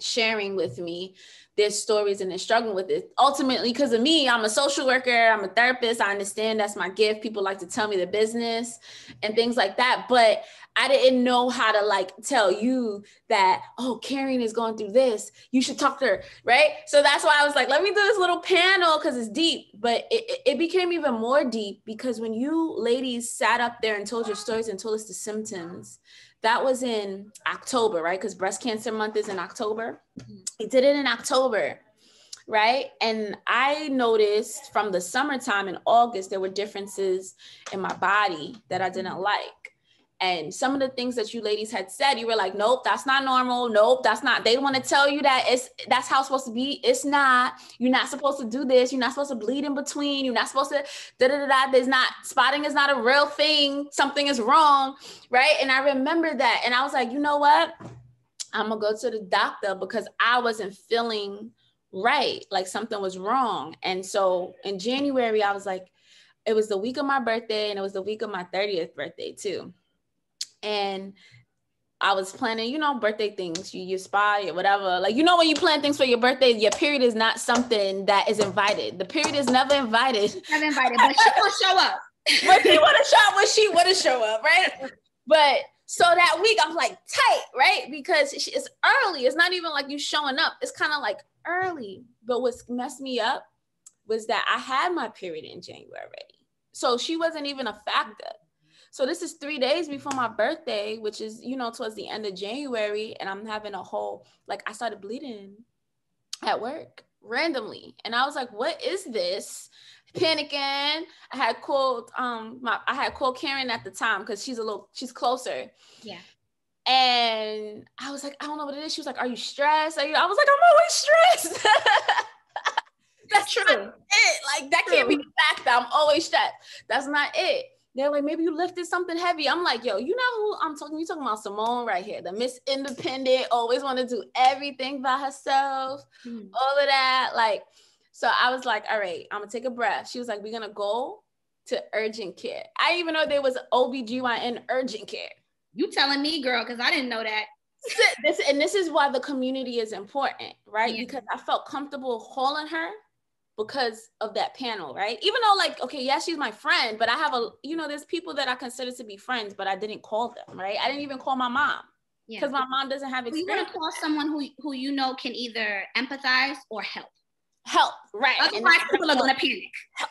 S1: sharing with me their stories and they're struggling with it. Ultimately, because of me, I'm a social worker, I'm a therapist. I understand that's my gift. People like to tell me the business and things like that. But I didn't know how to like tell you that, oh, Karen is going through this. You should talk to her. Right. So that's why I was like, let me do this little panel because it's deep. But it, it became even more deep because when you ladies sat up there and told your stories and told us the symptoms, that was in October, right? Because breast cancer month is in October. Mm-hmm. He did it in October, right? And I noticed from the summertime in August, there were differences in my body that I didn't like and some of the things that you ladies had said you were like nope that's not normal. Nope that's not they want to tell you that it's that's how it's supposed to be. It's not. You're not supposed to do this. You're not supposed to bleed in between. You're not supposed to da da da da there's not spotting is not a real thing. Something is wrong right? And i remember that. And i was like you know what? I'm gonna go to the doctor because i wasn't feeling right like something was wrong. And so in january i was like it was the week of my birthday and it was the week of my 30th birthday too and I was planning, you know, birthday things. You you spy or whatever. Like you know, when you plan things for your birthday, your period is not something that is invited. The period is never invited.
S3: Never invited, but she will show up. [laughs]
S1: but she want to show up when she want to show up, right? But so that week I'm like tight, right? Because it's early. It's not even like you showing up. It's kind of like early. But what's messed me up was that I had my period in January already. So she wasn't even a factor. So this is three days before my birthday, which is, you know, towards the end of January. And I'm having a whole, like, I started bleeding at work randomly. And I was like, what is this? Panicking. I had called um my I had called Karen at the time because she's a little she's closer.
S3: Yeah.
S1: And I was like, I don't know what it is. She was like, Are you stressed? Are you? I was like, I'm always stressed. [laughs] That's true. It. Like that true. can't be the fact that I'm always stressed. That's not it. They're like, maybe you lifted something heavy. I'm like, yo, you know who I'm talking? You talking about Simone right here, the Miss Independent, always want to do everything by herself, mm-hmm. all of that. Like, so I was like, all right, I'm gonna take a breath. She was like, we're gonna go to urgent care. I even know there was OBGYN urgent care.
S3: You telling me, girl, because I didn't know that.
S1: this and this is why the community is important, right? Yeah. Because I felt comfortable calling her because of that panel, right? Even though, like, okay, yeah, she's my friend, but I have a, you know, there's people that I consider to be friends, but I didn't call them, right? I didn't even call my mom because yeah. my mom doesn't have
S3: experience. You want to call someone who who you know can either empathize or help.
S1: Help, right?
S3: Otherwise, people are gonna panic.
S1: Help,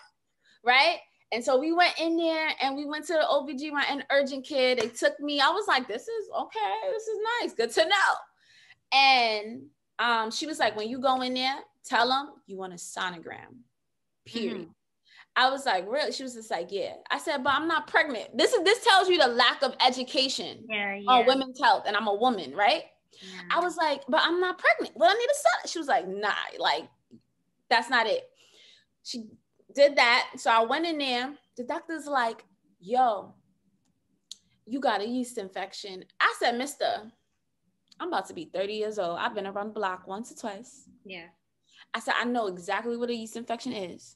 S1: right? And so we went in there and we went to the OBGYN and urgent care. They took me. I was like, this is okay. This is nice. Good to know. And um, she was like, when you go in there, tell them you want a sonogram, period. Mm-hmm. I was like, really? She was just like, yeah. I said, but I'm not pregnant. This is this tells you the lack of education
S3: yeah, yeah.
S1: on women's health, and I'm a woman, right? Yeah. I was like, but I'm not pregnant. Well, I need a son. She was like, nah, like that's not it. She did that. So I went in there. The doctor's like, yo, you got a yeast infection. I said, Mister, I'm about to be 30 years old. I've been around the block once or twice.
S3: Yeah.
S1: I said, I know exactly what a yeast infection is.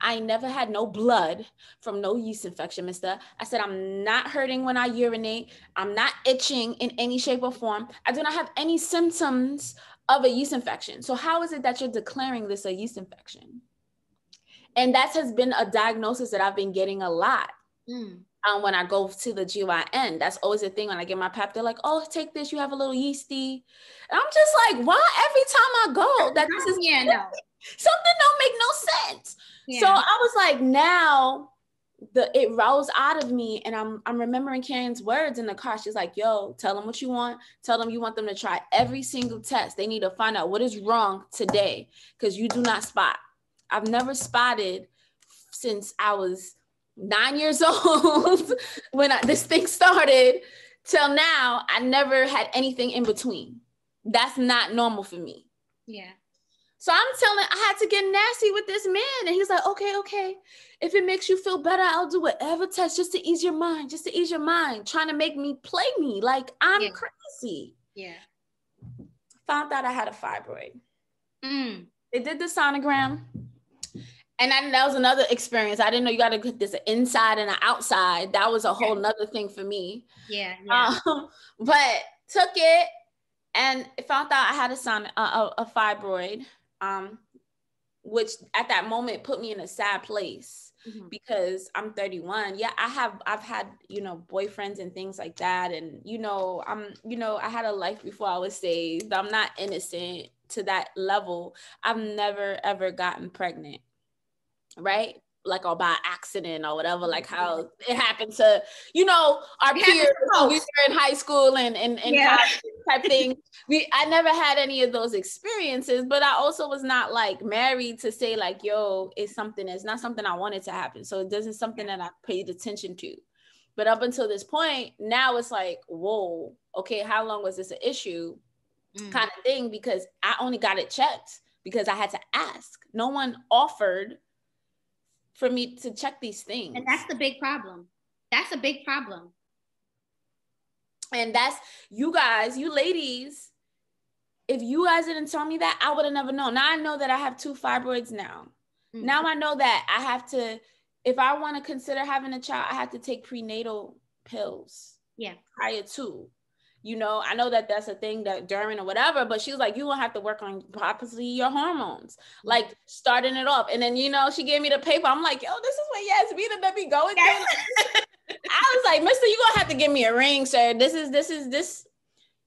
S1: I never had no blood from no yeast infection, mister. I said, I'm not hurting when I urinate. I'm not itching in any shape or form. I do not have any symptoms of a yeast infection. So, how is it that you're declaring this a yeast infection? And that has been a diagnosis that I've been getting a lot.
S3: Mm.
S1: Um, when I go to the GYN, that's always a thing. When I get my pap, they're like, "Oh, take this. You have a little yeasty." And I'm just like, "Why every time I go that this is
S3: yeah, no. [laughs]
S1: something don't make no sense?"
S3: Yeah.
S1: So I was like, now the it rose out of me, and I'm I'm remembering Karen's words in the car. She's like, "Yo, tell them what you want. Tell them you want them to try every single test. They need to find out what is wrong today because you do not spot. I've never spotted since I was nine years [laughs] old when I, this thing started till now. I never had anything in between. That's not normal for me.
S3: yeah.
S1: So I'm telling, I had to get nasty with this man. And he's like, okay, okay. If it makes you feel better, I'll do whatever test just to ease your mind, just to ease your mind, trying to make me play me like I'm
S3: Yeah.
S1: crazy.
S3: Yeah.
S1: Found out I had a fibroid.
S3: Mm.
S1: They did the sonogram. And then that was another experience. I didn't know you got to get this inside and an outside. That was a whole nother thing for me.
S3: Yeah. Yeah.
S1: Um, [laughs] but took it and found out I had a son, a, a, a fibroid, um, which at that moment put me in a sad place
S3: Mhm.
S1: because I'm 31. Yeah, I have I've had you know boyfriends and things like that, and you know I'm you know I had a life before I was saved. I'm not innocent to that level. I've never ever gotten pregnant, right? Like or by accident or whatever, like how it happened to you know our
S3: It
S1: peers when we were in high school and and, and
S3: Yeah.
S1: type thing. We I never had any of those experiences, but I also was not like married to say like, yo, it's something. It's not something I wanted to happen. So it doesn't something that I paid attention to. But up until this point, now it's like, whoa, okay, how long was this an issue?
S3: Mm.
S1: Kind of thing because I only got it checked because I had to ask. No one offered for me to check these things.
S3: And that's the big problem. That's a big problem.
S1: And that's you guys, you ladies. If you guys didn't tell me that, I would have never known. Now I know that I have two fibroids now.
S3: Mm.
S1: Now I know that I have to, if I want to consider having a child, I have to take prenatal pills
S3: Yeah.
S1: prior to. You know, I know that that's a thing that during or whatever, but she was like, you gonna have to work on possibly your hormones, like mm-hmm. starting it off. And then, you know, she gave me the paper. I'm like, yo, this is what Yes, Yasmina that be going through. [laughs] I was like, Mister, you're gonna have to give me a ring, sir. This is this is this.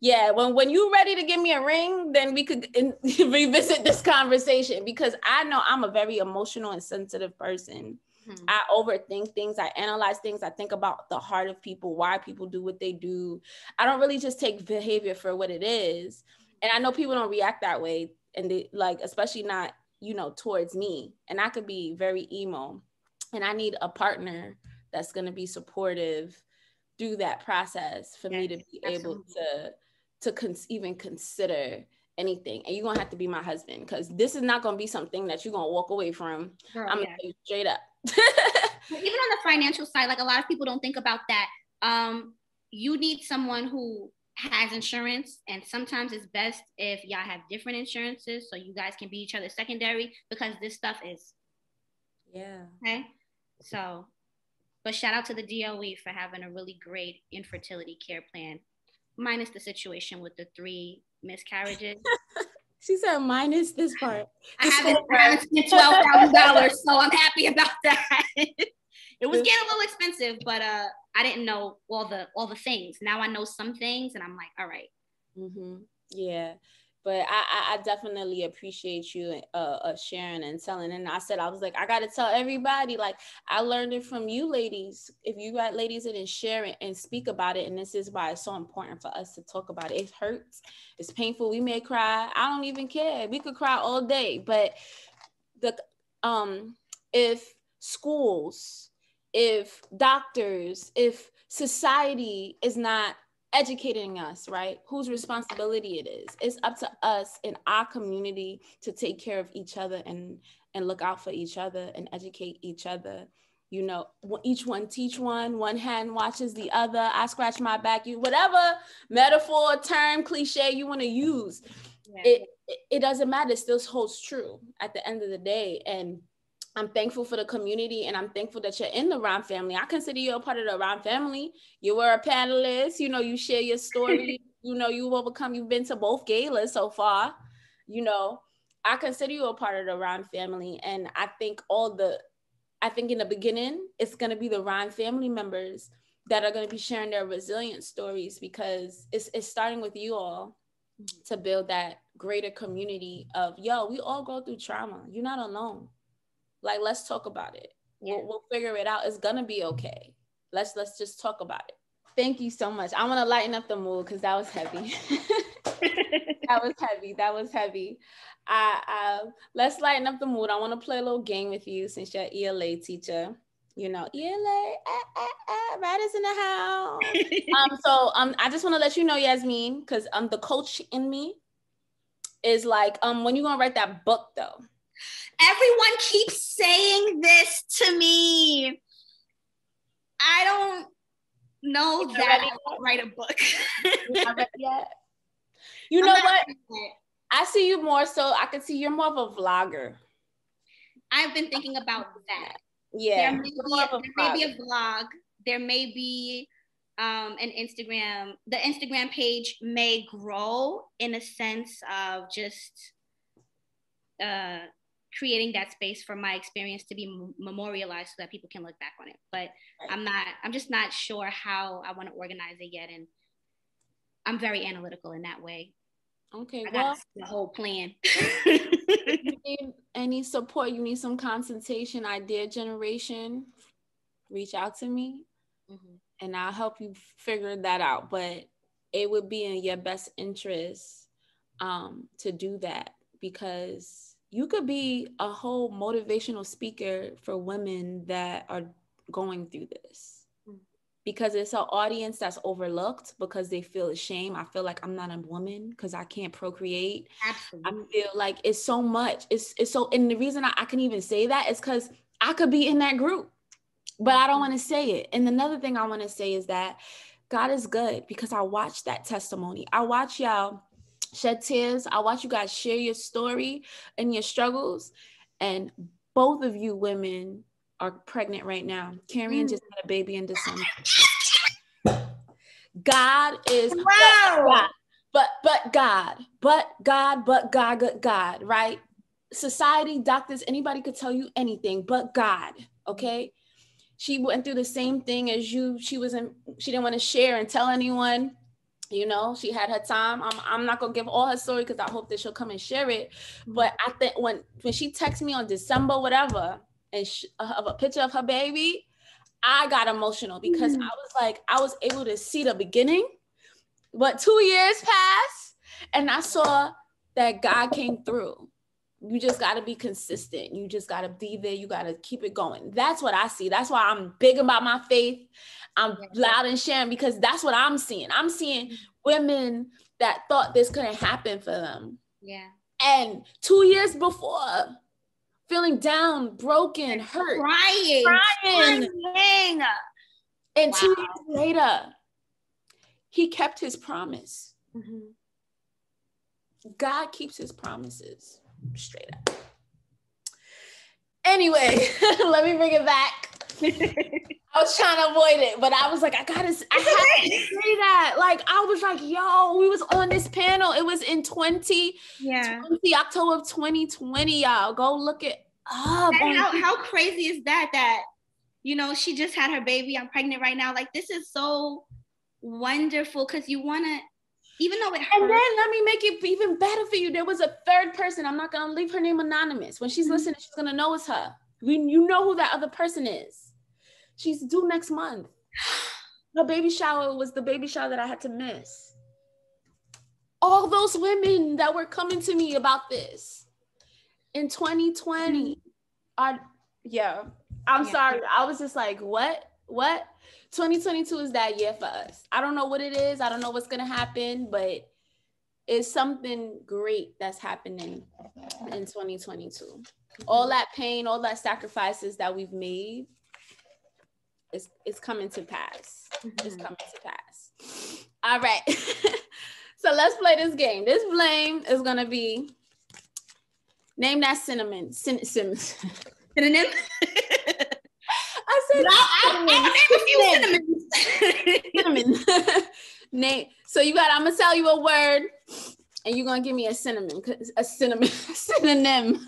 S1: Yeah, when when you ready to give me a ring, then we could in, [laughs] revisit this conversation because I know I'm a very emotional and sensitive person.
S3: Mhm.
S1: I overthink things. I analyze things. I think about the heart of people, why people do what they do. I don't really just take behavior for what it is. And I know people don't react that way, and they like, especially not you know towards me. And I could be very emo, and I need a partner that's going to be supportive through that process for me to be able to to cons- even consider anything and you're gonna have to be my husband because this is not gonna be something that you're gonna walk away from
S3: Girl,
S1: i'm
S3: yeah.
S1: gonna tell you straight up [laughs]
S3: even on the financial side, like a lot of people don't think about that. Um, you need someone who has insurance, and sometimes it's best if y'all have different insurances so you guys can be each other's secondary because this stuff is
S1: yeah
S3: okay. So, but shout out to the DOE for having a really great infertility care plan, minus the situation with the three miscarriages. [laughs]
S1: she said minus this part
S3: I haven't, I haven't spent [laughs] twelve thousand dollars, so I'm happy about that. [laughs] it was getting a little expensive, but uh, I didn't know all the all the things. Now I know some things, and I'm like, all right,
S1: hmm Yeah, but I, I, definitely appreciate you uh, uh, sharing and telling. And I said I was like I got to tell everybody. Like I learned it from you, ladies. If you got ladies that didn't share it and speak about it, and this is why it's so important for us to talk about it. It hurts. It's painful. We may cry. I don't even care. We could cry all day. But the um, if schools, if doctors, if society is not educating us, right? Whose responsibility it is. It's up to us in our community to take care of each other and and look out for each other and educate each other. You know, each one teach one, one hand watches the other. I scratch my back, you whatever metaphor, term, cliche you want to use.
S3: yeah.
S1: It, it it doesn't matter. It still holds true at the end of the day. And I'm thankful for the community and I'm thankful that you're in the Ron family. I consider you a part of the Ron family. You were a panelist, you know, you share your story, [laughs] you know, you've overcome, you've been to both galas so far, you know. I consider you a part of the Ron family. And I think all the, I think in the beginning, it's gonna be the Ron family members that are gonna be sharing their resilience stories because it's it's starting with you all to build that greater community of yo, we all go through trauma. You're not alone like, let's talk about it.
S3: Yeah.
S1: We'll, we'll figure it out. It's gonna be okay. Let's let's just talk about it. Thank you so much. I want to lighten up the mood because that was heavy. [laughs] that was heavy. That was heavy. I, uh, let's lighten up the mood. I want to play a little game with you since you're ELA teacher. You know, ELA, ah, ah, ah, Rada's in the house. [laughs] um, so um, I just want to let you know, Yasmeen, because um, the coach in me is like, um, when you gonna write that book though?
S3: Everyone keeps saying this to me. I don't know
S1: You not
S3: that I will write a book.
S1: You [laughs] not yet? You
S3: I'm
S1: know what? I see you more so. I can see you're more of a vlogger.
S3: I've been thinking about that.
S1: Yeah,
S3: there may, be a,
S1: of a
S3: there may be a vlog. There may be um, an Instagram. The Instagram page may grow in a sense of just uh, creating that space for my experience to be m- memorialized so that people can look back on it. But I'm not. I'm just not sure how I want to organize it yet, and I'm very analytical in that way.
S1: Okay, well,
S3: the whole plan. [laughs]
S1: if you need any support, you need some consultation, idea generation, reach out to me
S3: Mhm.
S1: and I'll help you figure that out. But it would be in your best interest um, to do that because you could be a whole motivational speaker for women that are going through this.
S3: Mm.
S1: Because it's an audience that's overlooked because they feel ashamed. I feel like I'm not a woman because I can't procreate. I feel like it's so much. It's it's so and the reason I, I can even say that is because I could be in that group, but I don't want to say it. And another thing I want to say is that God is good because I watched that testimony. I watch y'all shed tears. I watch you guys share your story and your struggles. And both of you women are pregnant right now. Karen
S3: Mm.
S1: just had a baby in December. God is
S3: Wow.
S1: God, but but God, but God, but God, but God, right? Society, doctors, anybody could tell you anything, but God. Okay. She went through the same thing as you. She was in, she didn't want to share and tell anyone. You know, she had her time. I'm, I'm not gonna give all her story because I hope that she'll come and share it. But I think when when she texted me on December, whatever, and sh- of a picture of her baby, I got emotional because mm-hmm. I was like, I was able to see the beginning, but two years passed, and I saw that God came through. You just got to be consistent. You just got to be there. You got to keep it going. That's what I see. That's why I'm big about my faith. I'm loud and sharing because that's what I'm seeing. I'm seeing women that thought this couldn't happen for them.
S3: Yeah.
S1: And two years before, feeling down, broken, hurt,
S3: Crying.
S1: crying.
S3: Crying.
S1: And two years later, he kept his promise.
S3: Mhm.
S1: God keeps his promises straight up. Anyway, [laughs] let me bring it back. [laughs] I was trying to avoid it, but I was like, I gotta, I had to say that. Like, I was like, yo, we was on this panel. It was in 20,
S3: Yeah.
S1: 20, October of 2020, y'all. Go look it up.
S3: And how, [laughs] how crazy is that? That, you know, she just had her baby. I'm pregnant right now. Like, this is so wonderful because you want to, even though it hurts.
S1: And then let me make it even better for you. There was a third person. I'm not gonna leave her name anonymous. When she's
S3: Mhm.
S1: listening, she's gonna know it's her. We, you know who that other person is. She's due next month. Her baby shower was the baby shower that I had to miss. All those women that were coming to me about this in 2020 mm-hmm. are yeah. I'm
S3: Yeah.
S1: sorry. I was just like, what? What? 2022 is that year for us. I don't know what it is. I don't know what's gonna happen, but it's something great that's happening in 2022. All mm-hmm. that pain, all that sacrifices that we've made, is it's coming to pass. It's
S3: Mhm.
S1: coming to pass. All right. [laughs] so let's play this game. This blame is gonna be name that cinnamon. Cin- cin-
S3: Synonym. [laughs]
S1: I said
S3: I, I, I name a few synonyms.
S1: cinnamon. Nate, [laughs] so you got. I'm gonna tell you a word, and you're gonna give me a cinnamon, a cinnamon synonym.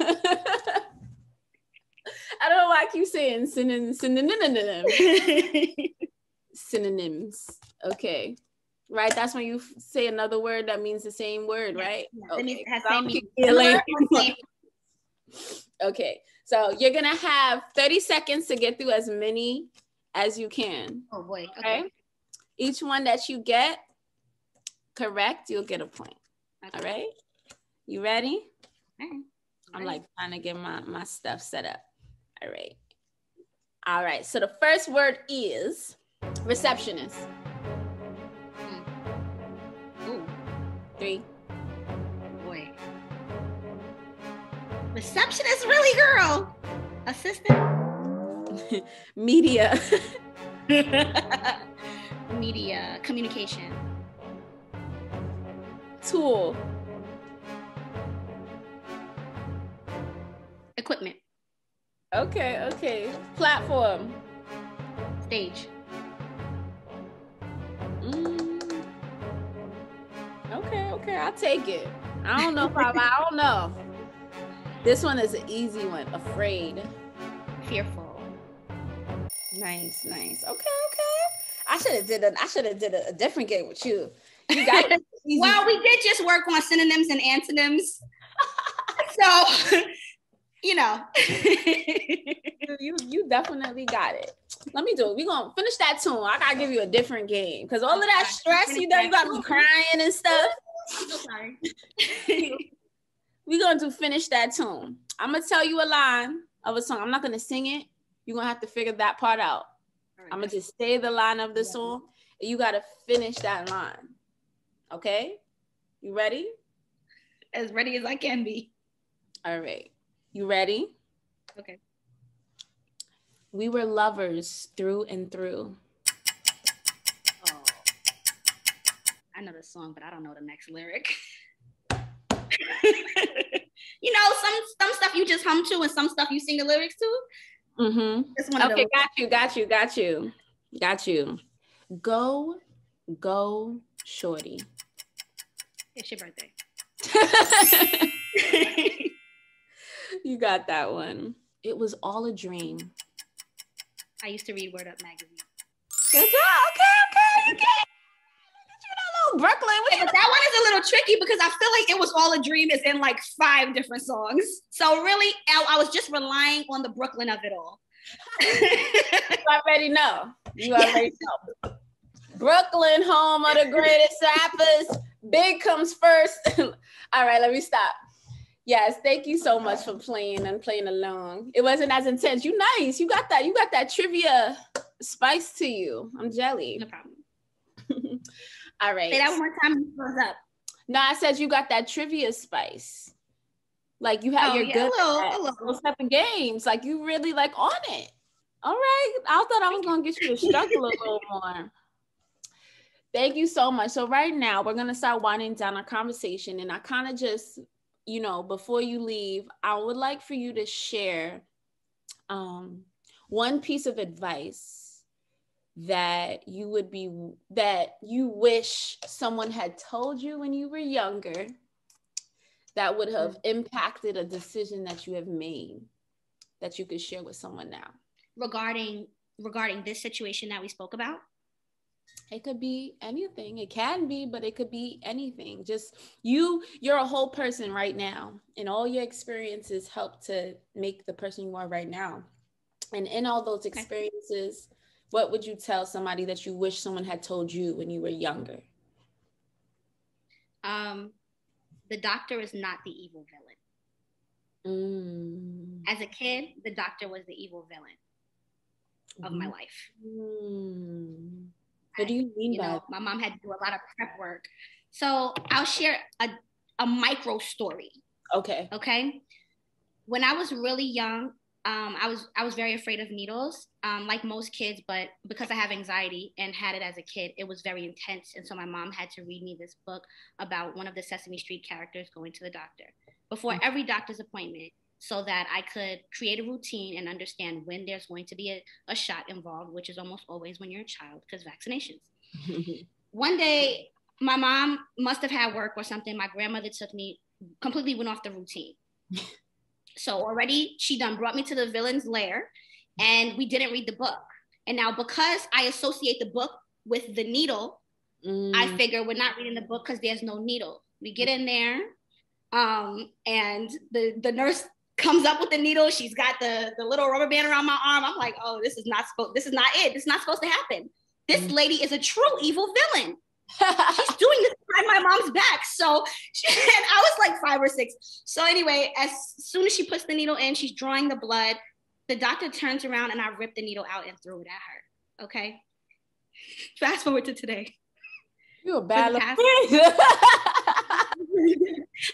S1: [laughs] I don't know why I keep saying synonym, synonym, [laughs] synonyms. Okay, right. That's when you say another word that means the same word, right?
S3: Yeah, that it has same
S1: keep
S3: meaning.
S1: dealing.
S3: Similar or same?
S1: Okay, so you're gonna have 30 seconds to get through as many as you can.
S3: Oh boy.
S1: Okay.
S3: Okay.
S1: Each one that you get correct, you'll get a point. All
S3: Okay.
S1: right. You ready?
S3: All right.
S1: I'm like trying to get my, my stuff set up. All right. All right. So the first word is receptionist. Hmm.
S3: Ooh,
S1: Three.
S3: boy. Receptionist, really, girl. Assistant. [laughs]
S1: Media. [laughs]
S3: Media, communication,
S1: Tool.
S3: equipment,
S1: Okay. Okay. Platform.
S3: stage,
S1: Mm. Okay. Okay. I'll take it. I don't know [laughs] I, I don't know. This one is an easy one. Afraid.
S3: fearful.
S1: Nice, nice. Okay, okay. I should have did a I should have did a, a different game with you. You got [laughs]
S3: Well, we did just work on synonyms and antonyms. [laughs] so, you know. [laughs]
S1: you you definitely got it. Let me do it. We gonna finish that tune. I gotta give you a different game because all of that stress you done, you got me crying and stuff.
S3: sorry. [laughs]
S1: We gonna do finish that tune. I'm gonna tell you a line of a song. I'm not gonna sing it. You're gonna have to figure that part out. I'm gonna just say the line of the
S3: Yeah.
S1: song, and you gotta finish that line. Okay? You ready?
S3: as ready as I can be.
S1: All right. You ready?
S3: Okay.
S1: We were lovers through and through.
S3: Oh. I know the song, but I don't know the next lyric. [laughs] you know, some some stuff you just hum to and some stuff you sing the lyrics to.
S1: Mm-hmm. Okay,
S3: those.
S1: got you, got you, got you, got you. Go, go, shorty.
S3: It's your birthday. [laughs]
S1: you got that one. It was all a dream.
S3: I used to read Word Up magazine.
S1: Good job. Okay, okay, okay. You know, little Brooklyn.
S3: But that one is a little tricky because I feel like it was all a dream is in like five different songs. So really, I, I was just relying on the Brooklyn of it all. [laughs]
S1: You already know. You already know. Brooklyn, home of the greatest rappers. Big comes first. [laughs] All right, let me stop. Yes, thank you so much for playing and playing along. It wasn't as intense. You nice. You got that. You got that trivia spice to you. I'm jelly.
S3: no problem. [laughs]
S1: All right.
S3: Say that one more time. close up.
S1: No, I said you got that trivia spice. Like you have
S3: Oh,
S1: your
S3: yeah,
S1: good
S3: a little,
S1: at
S3: a little.
S1: those type of games. Like you really like on it. All right. I thought I was gonna get you to struggle a little [laughs] more. Thank you so much. So right now we're gonna start winding down our conversation, and I kind of just, you know, before you leave, I would like for you to share um, one piece of advice that you would be that you wish someone had told you when you were younger that would have impacted a decision that you have made that you could share with someone now
S3: Regarding regarding this situation that we spoke about.
S1: It could be anything it can be but it could be anything just you you're a whole person right now and all your experiences help to make the person you are right now and in all those experiences what would you tell somebody that you wish someone had told you when you were younger
S3: Um, the doctor is not the evil villain.
S1: mm.
S3: As a kid, the doctor was the evil villain of my life.
S1: Mm. What do you mean
S3: You
S1: by
S3: know, my mom had to do a lot of prep work. So I'll share a, a micro story.
S1: okay
S3: Okay. When I was really young, um, I was I was very afraid of needles, um, like most kids. But because I have anxiety and had it as a kid, it was very intense. And so my mom had to read me this book about one of the Sesame Street characters going to the doctor. Before every doctor's appointment, so that I could create a routine and understand when there's going to be a, a shot involved, which is almost always when you're a child because vaccinations. [laughs] One day, my mom must have had work or something. My grandmother took me, completely went off the routine. [laughs] so already she done brought me to the villain's lair and we didn't read the book. And now because I associate the book with the needle,
S1: Mm.
S3: I figure we're not reading the book because there's no needle. We get in there, um, and the the nurse comes up with the needle. She's got the the little rubber band around my arm. I'm like, oh, this is not supposed. This is not it. This is not supposed to happen. This
S1: Mm.
S3: lady is a true evil villain. [laughs] She's doing this behind my mom's back. So she, [laughs] and I was like five or six. So anyway, as soon as she puts the needle in, she's drawing the blood. The doctor turns around and I rip the needle out and throw it at her. Okay. Fast forward to today.
S1: You're a bad [laughs]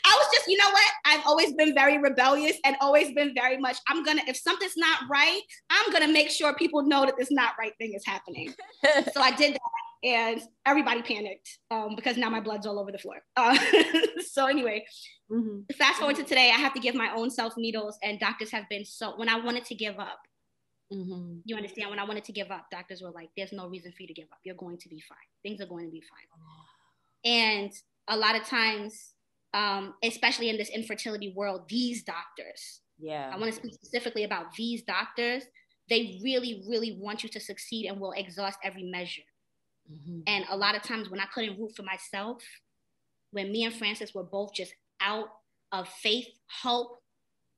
S3: I was just, you know what? I've always been very rebellious and always been very much, I'm gonna, if something's not right, I'm gonna make sure people know that this not right thing is happening. [laughs] So I did that and everybody panicked um, because now my blood's all over the floor. Uh, [laughs] so anyway,
S1: Mhm.
S3: fast forward to today, I have to give my own self needles and doctors have been so, when I wanted to give up,
S1: Mhm.
S3: you understand, when I wanted to give up, doctors were like, there's no reason for you to give up. You're going to be fine. Things are going to be fine. [sighs] And a lot of times, um, especially in this infertility world, these doctors,
S1: Yeah.
S3: I want to speak specifically about these doctors, they really, really want you to succeed and will exhaust every measure.
S1: Mhm.
S3: And a lot of times when I couldn't root for myself, when me and Francis were both just out of faith, hope,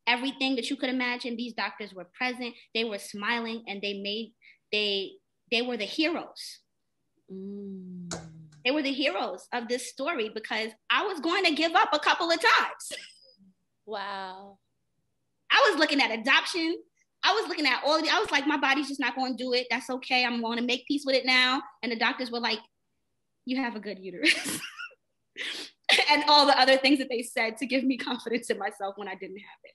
S3: everything that you could imagine, these doctors were present, they were smiling and they made they they were the heroes.
S1: Mm.
S3: They were the heroes of this story because I was going to give up a couple of times.
S1: Wow.
S3: I was looking at adoption. I was looking at all the, I was like, my body's just not going to do it. That's okay. I'm going to make peace with it now. And the doctors were like, you have a good uterus. [laughs] and all the other things that they said to give me confidence in myself when I didn't have it.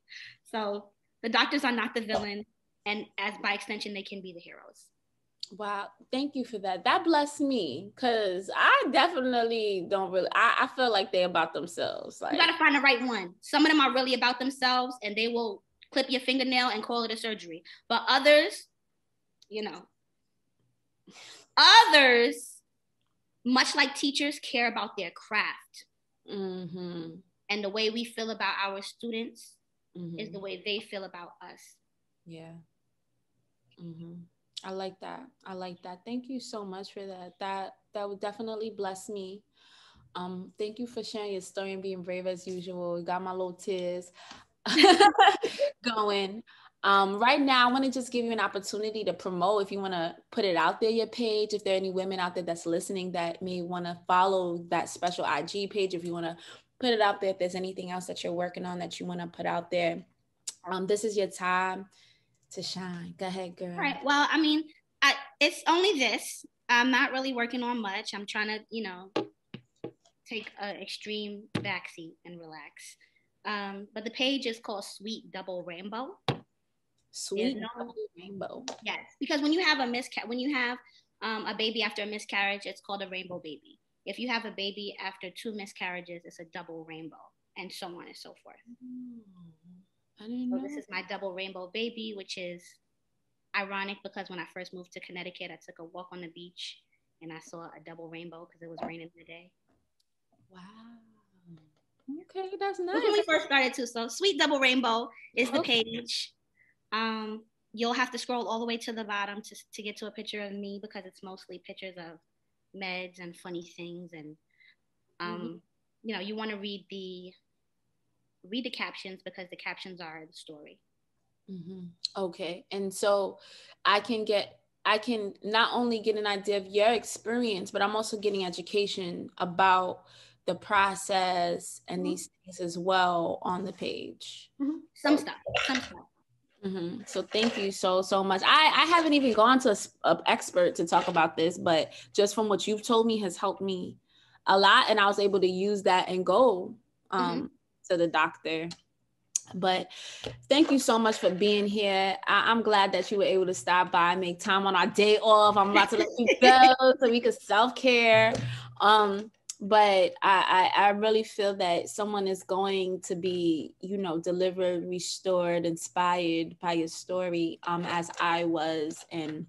S3: So the doctors are not the villain. And as by extension, they can be the heroes.
S1: Wow, thank you for that. That blessed me because I definitely don't really. I, I feel like they're about themselves. Like,
S3: You got to find the right one. Some of them are really about themselves and they will clip your fingernail and call it a surgery. But others, you know, others, much like teachers, care about their craft.
S1: mm-hmm,
S3: And the way we feel about our students
S1: mm-hmm.
S3: is the way they feel about us.
S1: Yeah. hmm I like that. I like that. Thank you so much for that. That that would definitely bless me. Um, thank you for sharing your story and being brave as usual. Got my little tears [laughs] going. Um, right now, I want to just give you an opportunity to promote if you want to put it out there, your page. If there are any women out there that's listening that may want to follow that special IG page, if you want to put it out there, if there's anything else that you're working on that you want to put out there, um, this is your time to shine. Go ahead, girl.
S3: All right. Well, I mean, I, it's only this. I'm not really working on much. I'm trying to, you know, take an extreme backseat and relax. Um, but the page is called Sweet Double Rainbow.
S1: Sweet
S3: no-
S1: double rainbow.
S3: Yes, because when you have a miscarriage, when you have um, a baby after a miscarriage, it's called a rainbow baby. If you have a baby after two miscarriages, it's a double rainbow, and so on and so forth.
S1: I didn't
S3: So
S1: know.
S3: this is my double rainbow baby, which is ironic because when I first moved to Connecticut, I took a walk on the beach and I saw a double rainbow because it was raining the day.
S1: wow. Okay, that's
S3: is when we first started too. So sweet double rainbow is the
S1: Okay.
S3: page. Um, you'll have to scroll all the way to the bottom to, to get to a picture of me because it's mostly pictures of meds and funny things and um, you know you want to read the read the captions because the captions are the story.
S1: hmm Okay, and so I can get, I can not only get an idea of your experience, but I'm also getting education about the process and
S3: Mhm.
S1: these things as well on the page.
S3: Some stuff, some stuff.
S1: hmm So thank you so so much. I I haven't even gone to an expert to talk about this, but just from what you've told me has helped me a lot, and I was able to use that and go um, to the doctor. But thank you so much for being here. I, I'm glad that you were able to stop by, make time on our day off. I'm about to let you go [laughs] so we could self care. Um, but I, I I really feel that someone is going to be, you know, delivered, restored, inspired by your story, um, as I was, and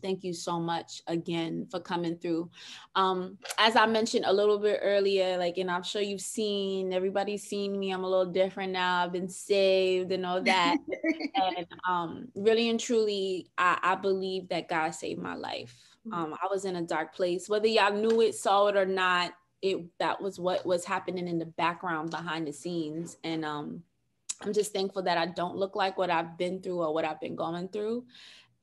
S1: thank you so much again for coming through. Um, as I mentioned a little bit earlier, like, and I'm sure you've seen, everybody's seen me. I'm a little different now. I've been saved and all that. [laughs] and um, really and truly, I, I believe that God saved my life. Mm-hmm. Um, I was in a dark place, whether y'all knew it, saw it, or not. It that was what was happening in the background behind the scenes, and um, I'm just thankful that I don't look like what I've been through or what I've been going through,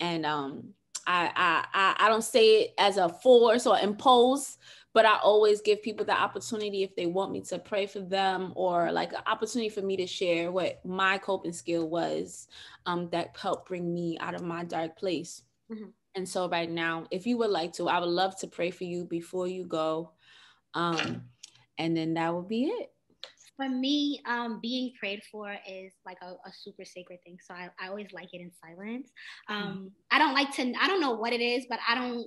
S1: and um, I, I I don't say it as a force or impose, but I always give people the opportunity if they want me to pray for them or like an opportunity for me to share what my coping skill was um, that helped bring me out of my dark place. Mm-hmm. And so right now, if you would like to, I would love to pray for you before you go. Um, and then that would be it
S3: for me, um, being prayed for is like a, a, super sacred thing. So I, I always like it in silence. Um, mm. I don't like to, I don't know what it is, but I don't,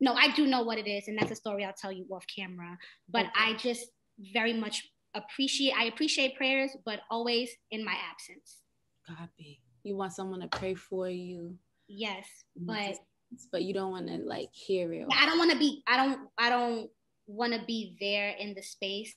S3: no, I do know what it is. And that's a story I'll tell you off camera. But okay. I just very much appreciate, I appreciate prayers, but always in my absence.
S1: Copy. You want someone to pray for you.
S3: Yes, but
S1: but you don't want to like hear it.
S3: I don't want to be. I don't. I don't want to be there in the space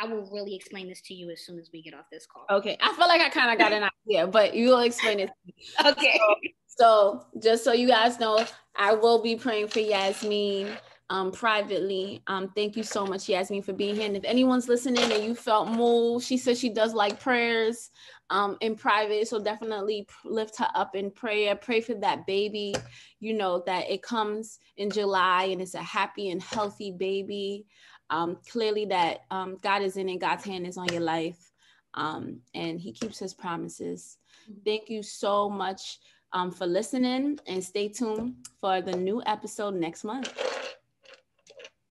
S3: I will really explain this to you as soon as we get off this call.
S1: Okay. I feel like I kind of got an idea, but you will explain it. [laughs]
S3: okay.
S1: So, so, just so you guys know, I will be praying for Yasmeen um, privately. Um, thank you so much, Yasmeen, for being here. And if anyone's listening and you felt moved, she says she does like prayers um, in private. So definitely lift her up in prayer. Pray for that baby. You know that it comes in July and it's a happy and healthy baby um, clearly that um, God is in it, God's hand is on your life, um, and He keeps His promises. Thank you so much um, for listening, and stay tuned for the new episode next month.